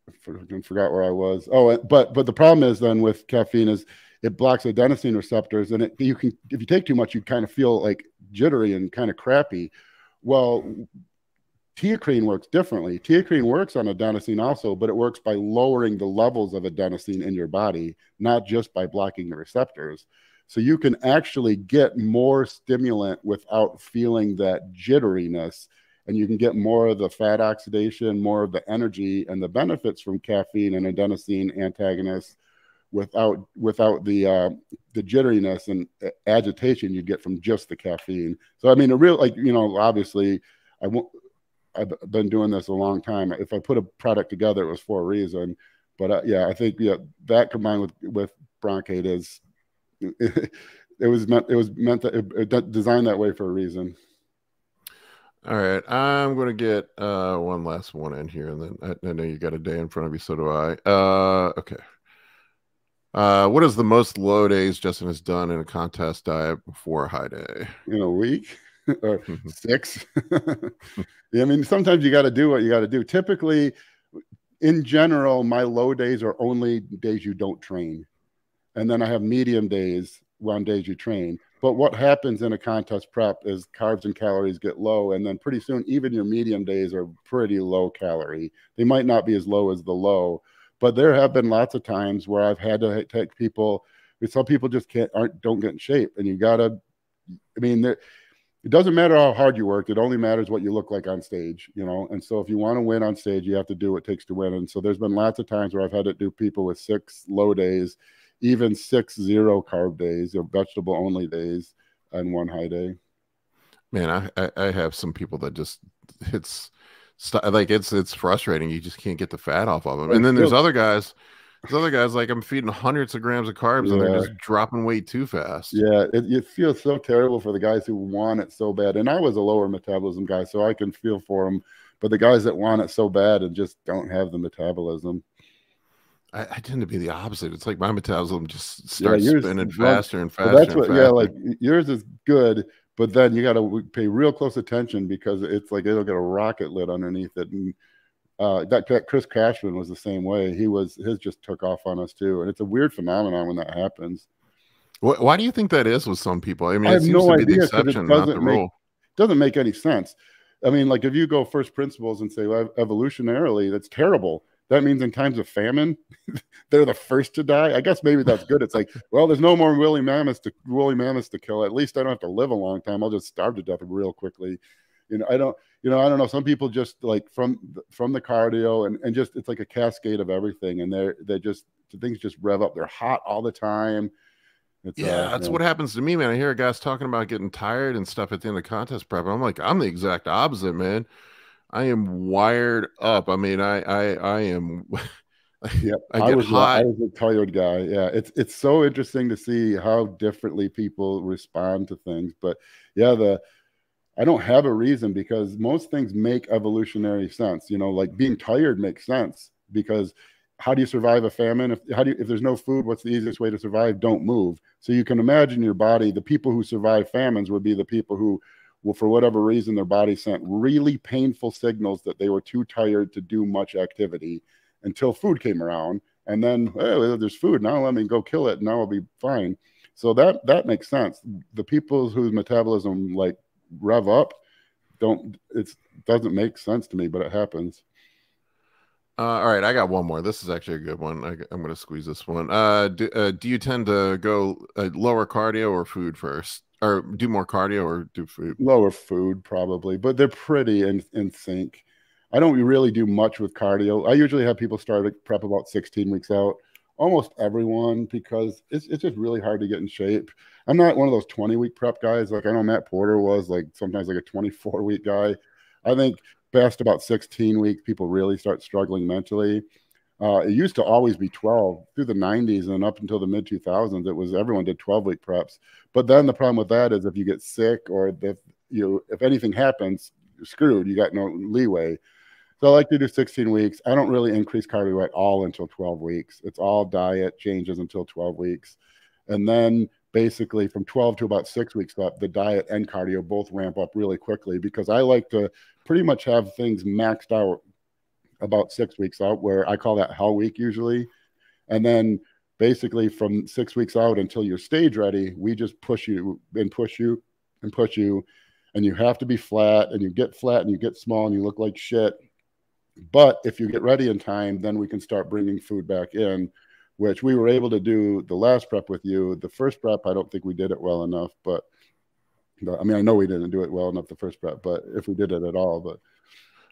I forgot where I was. Oh, but but the problem is then with caffeine is it blocks adenosine receptors, and it, you can if you take too much, you kind of feel like jittery and kind of crappy. Well, teacrine works differently. Teacrine works on adenosine also, but it works by lowering the levels of adenosine in your body, not just by blocking the receptors. So you can actually get more stimulant without feeling that jitteriness. And you can get more of the fat oxidation, more of the energy, and the benefits from caffeine and adenosine antagonists without without the uh, the jitteriness and agitation you get from just the caffeine. So I mean, a real like you know, obviously, I won't. I've been doing this a long time. If I put a product together, it was for a reason. But uh, yeah, I think yeah, that combined with with Bronkaid is it, it was meant it was meant that it, it designed that way for a reason. All right, I'm going to get uh, one last one in here, and then I, I, know you got a day in front of you. So do I. Uh, okay. Uh, what is the most low days Justin has done in a contest diet before a high day? In a week or six? yeah, I mean, sometimes you got to do what you got to do. Typically, in general, my low days are only days you don't train. And then I have medium days on days you train. But what happens in a contest prep is carbs and calories get low. And then pretty soon, even your medium days are pretty low calorie. They might not be as low as the low, but there have been lots of times where I've had to take people, some people just can't, aren't, don't get in shape. And you got to, I mean, there, it doesn't matter how hard you work. It only matters what you look like on stage, you know. And so if you want to win on stage, you have to do what it takes to win. And so there's been lots of times where I've had to do people with six low days, even six zero carb days or vegetable only days, and one high day. Man, I I have some people that just it's like it's it's frustrating. You just can't get the fat off of them. And then there's other guys there's other guys like I'm feeding hundreds of grams of carbs yeah. and they're just dropping weight too fast. Yeah, it, it, feels so terrible for the guys who want it so bad. And I was a lower metabolism guy, so I can feel for them. But the guys that want it so bad and just don't have the metabolism. I, I tend to be the opposite. It's like my metabolism just starts yeah, spinning faster and faster. that's what, yeah, like yours is good, but then you got to pay real close attention because it's like it'll get a rocket lit underneath it. And uh, that, that Chris Cashman was the same way. He was his just took off on us too, and it's a weird phenomenon when that happens. Why do you think that is with some people? I mean, I it seems no to be idea, the exception, not the make, rule. Doesn't make any sense. I mean, like if you go first principles and say well, evolutionarily, that's terrible. That means in times of famine, they're the first to die. I guess maybe that's good. It's like, well, there's no more woolly mammoths to woolly mammoths to kill. At least I don't have to live a long time. I'll just starve to death real quickly. You know, I don't you know, I don't know. Some people just like from from the cardio and and just it's like a cascade of everything, and they're they just things just rev up. They're hot all the time. It's, yeah, uh, that's what happens to me, man. I hear guys talking about getting tired and stuff at the end of contest prep. I'm like, I'm the exact opposite, man. I am wired up. I mean, I I I am. yeah, I, I was hot. I was a tired guy. Yeah, it's it's so interesting to see how differently people respond to things. But yeah, the I don't have a reason because most things make evolutionary sense. You know, like being tired makes sense because how do you survive a famine? If how do you, if there's no food, what's the easiest way to survive? Don't move. So you can imagine your body. The people who survive famines would be the people who, well, for whatever reason, their body sent really painful signals that they were too tired to do much activity until food came around, and then hey, there's food now. Let me go kill it. Now I'll be fine. So that that makes sense. The people whose metabolism like rev up don't it doesn't make sense to me but it happens uh, all right i got one more this is actually a good one I, am going to squeeze this one uh do, uh, do you tend to go uh, lower cardio or food first or do more cardio or do food lower food probably but they're pretty in, in sync i don't really do much with cardio i usually have people start prep about 16 weeks out almost everyone because it's, it's just really hard to get in shape. I'm not one of those 20 week prep guys. Like I know Matt Porter was like sometimes like a 24 week guy. I think best about 16 weeks, people really start struggling mentally. Uh, it used to always be 12 through the 90s and up until the mid 2000s. It was everyone did 12 week preps. But then the problem with that is if you get sick or if you if anything happens, you're screwed. You got no leeway. So I like to do 16 weeks. I don't really increase cardio at all until 12 weeks. It's all diet changes until 12 weeks. And then basically from 12 to about six weeks up, the diet and cardio both ramp up really quickly because I like to pretty much have things maxed out about six weeks out, where I call that hell week usually. And then basically from six weeks out until you're stage ready, we just push you and push you and push you. And you have to be flat and you get flat and you get small and you look like shit but if you get ready in time, then we can start bringing food back in which we were able to do the last prep with you. The first prep, I don't think we did it well enough, but, I mean, I know we didn't do it well enough the first prep, but if we did it at all, but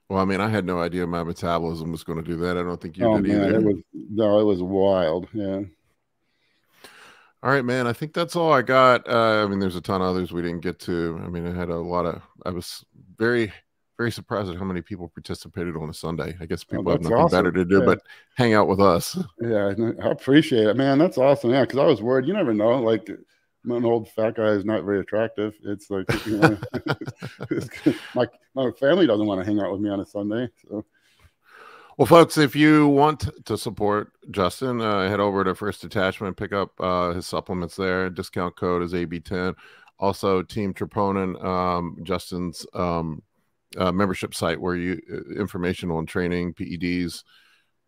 well, I mean, I had no idea my metabolism was going to do that. I don't think you oh, did man, either. It was no, it was wild. Yeah. All right, man. I think that's all I got. Uh, I mean, there's a ton of others we didn't get to. I mean, I had a lot of. I was very, very surprised at how many people participated on a Sunday. I guess Oh, people have nothing awesome. better to do Yeah. but hang out with us. Yeah, I appreciate it, man. That's awesome. Yeah, because I was worried. You never know. Like, an old fat guy is not very attractive. It's like you know, my my family doesn't want to hang out with me on a Sunday. So Well, folks, if you want to support Justin, uh, head over to First Detachment, pick up uh, his supplements there. Discount code is AB10. Also, Team Troponin, um, Justin's um, uh, membership site where you uh, information on training, PEDs,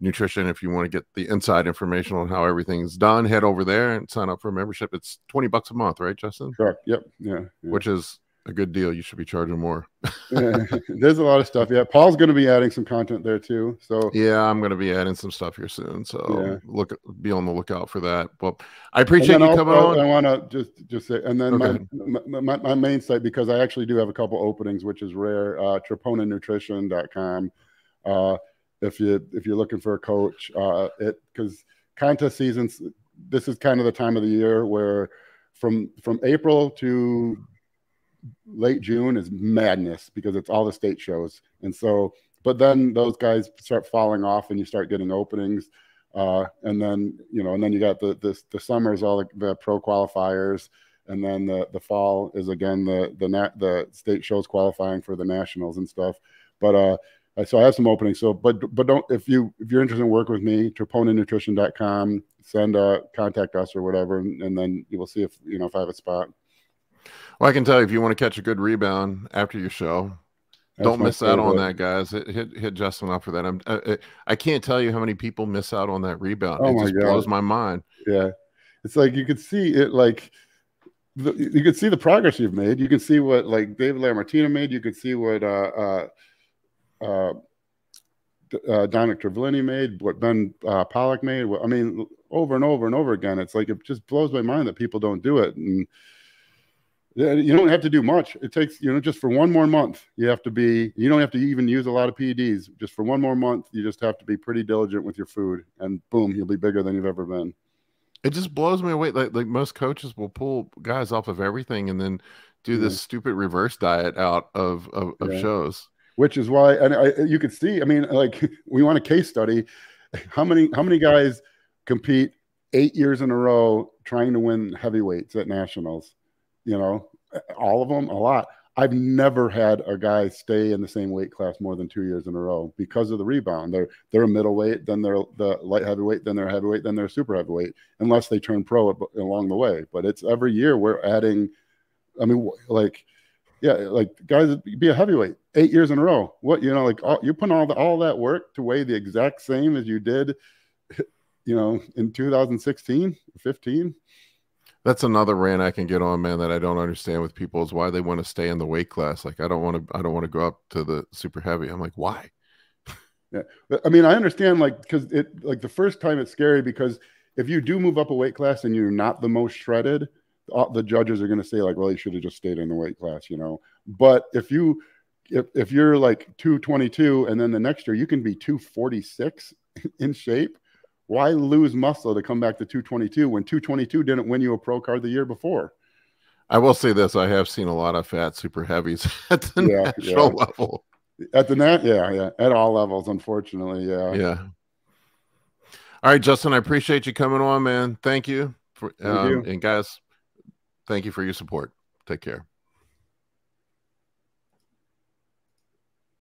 nutrition. If you want to get the inside information on how everything's done, head over there and sign up for a membership. It's 20 bucks a month, right, Justin? correct. Yep. Yeah. yeah. Which is a good deal. You should be charging more. Yeah, There's a lot of stuff. Yeah, Paul's going to be adding some content there too. So Yeah, I'm going to be adding some stuff here soon, so look, be on the lookout for that. Well, I appreciate you coming on. I want to just just say, and then Okay. my, my my main site because I actually do have a couple openings, which is rare. Uh, TroponinNutrition.com. Uh, if you if you're looking for a coach, uh, it because contest seasons. This is kind of the time of the year where from from April to late June is madness because it's all the state shows, and so but then those guys start falling off, and you start getting openings. Uh, and then you know, and then you got the the, the summer is all the, the pro qualifiers, and then the the fall is again the the nat, the state shows qualifying for the nationals and stuff. But uh, so I have some openings. So, but but don't if you if you're interested in working with me, troponinnutrition.com, send uh contact us or whatever, and, and then you will see if you know if I have a spot. Well, I can tell you if you want to catch a good rebound after your show, That's don't miss out on that, guys. Hit hit, hit Justin up for that. I'm I, I can't tell you how many people miss out on that rebound. Oh it my just God. blows my mind. Yeah, it's like you could see it like. The, you could see the progress you've made. You can see what like David Lamartina made. You could see what uh, uh, uh, uh, Dominic Trevellini made, what Ben uh, Pollack made. What, I mean, over and over and over again. It's like it just blows my mind that people don't do it. And you don't have to do much. It takes you know just for one more month. You have to be. You don't have to even use a lot of PEDs. Just for one more month, you just have to be pretty diligent with your food, and boom, you'll be bigger than you've ever been. It just blows me away. Like like most coaches will pull guys off of everything and then do Yeah. this stupid reverse diet out of of, of Yeah. shows. Which is why and I, you could see i mean like we want a case study. How many how many guys compete eight years in a row trying to win heavyweights at nationals? You know all of them a lot. I've never had a guy stay in the same weight class more than two years in a row because of the rebound. They're they're a middleweight then they're the light heavyweight then they're heavyweight then they're super heavyweight unless they turn pro along the way. But it's every year we're adding i mean like yeah, like guys, be a heavyweight eight years in a row. What you know, like all, you're putting all the, all that work to weigh the exact same as you did, you know, in 2016, 15. That's another rant I can get on, man, that I don't understand with people is why they want to stay in the weight class. Like I don't want to I don't want to go up to the super heavy. I'm like, why? But, I mean, I understand like because it like the first time it's scary because if you do move up a weight class and you're not the most shredded, all, the judges are going to say like, well, you should have just stayed in the weight class, you know. But if you if if you're like 222 and then the next year you can be 246 in shape, why lose muscle to come back to 222 when 222 didn't win you a pro card the year before? I will say this: I have seen a lot of fat super heavies at the Yeah, national yeah. level. At the net, yeah, yeah, at all levels, unfortunately, yeah. Yeah. All right, Justin. I appreciate you coming on, man. Thank you for Thank um, you. and guys. Thank you for your support. Take care.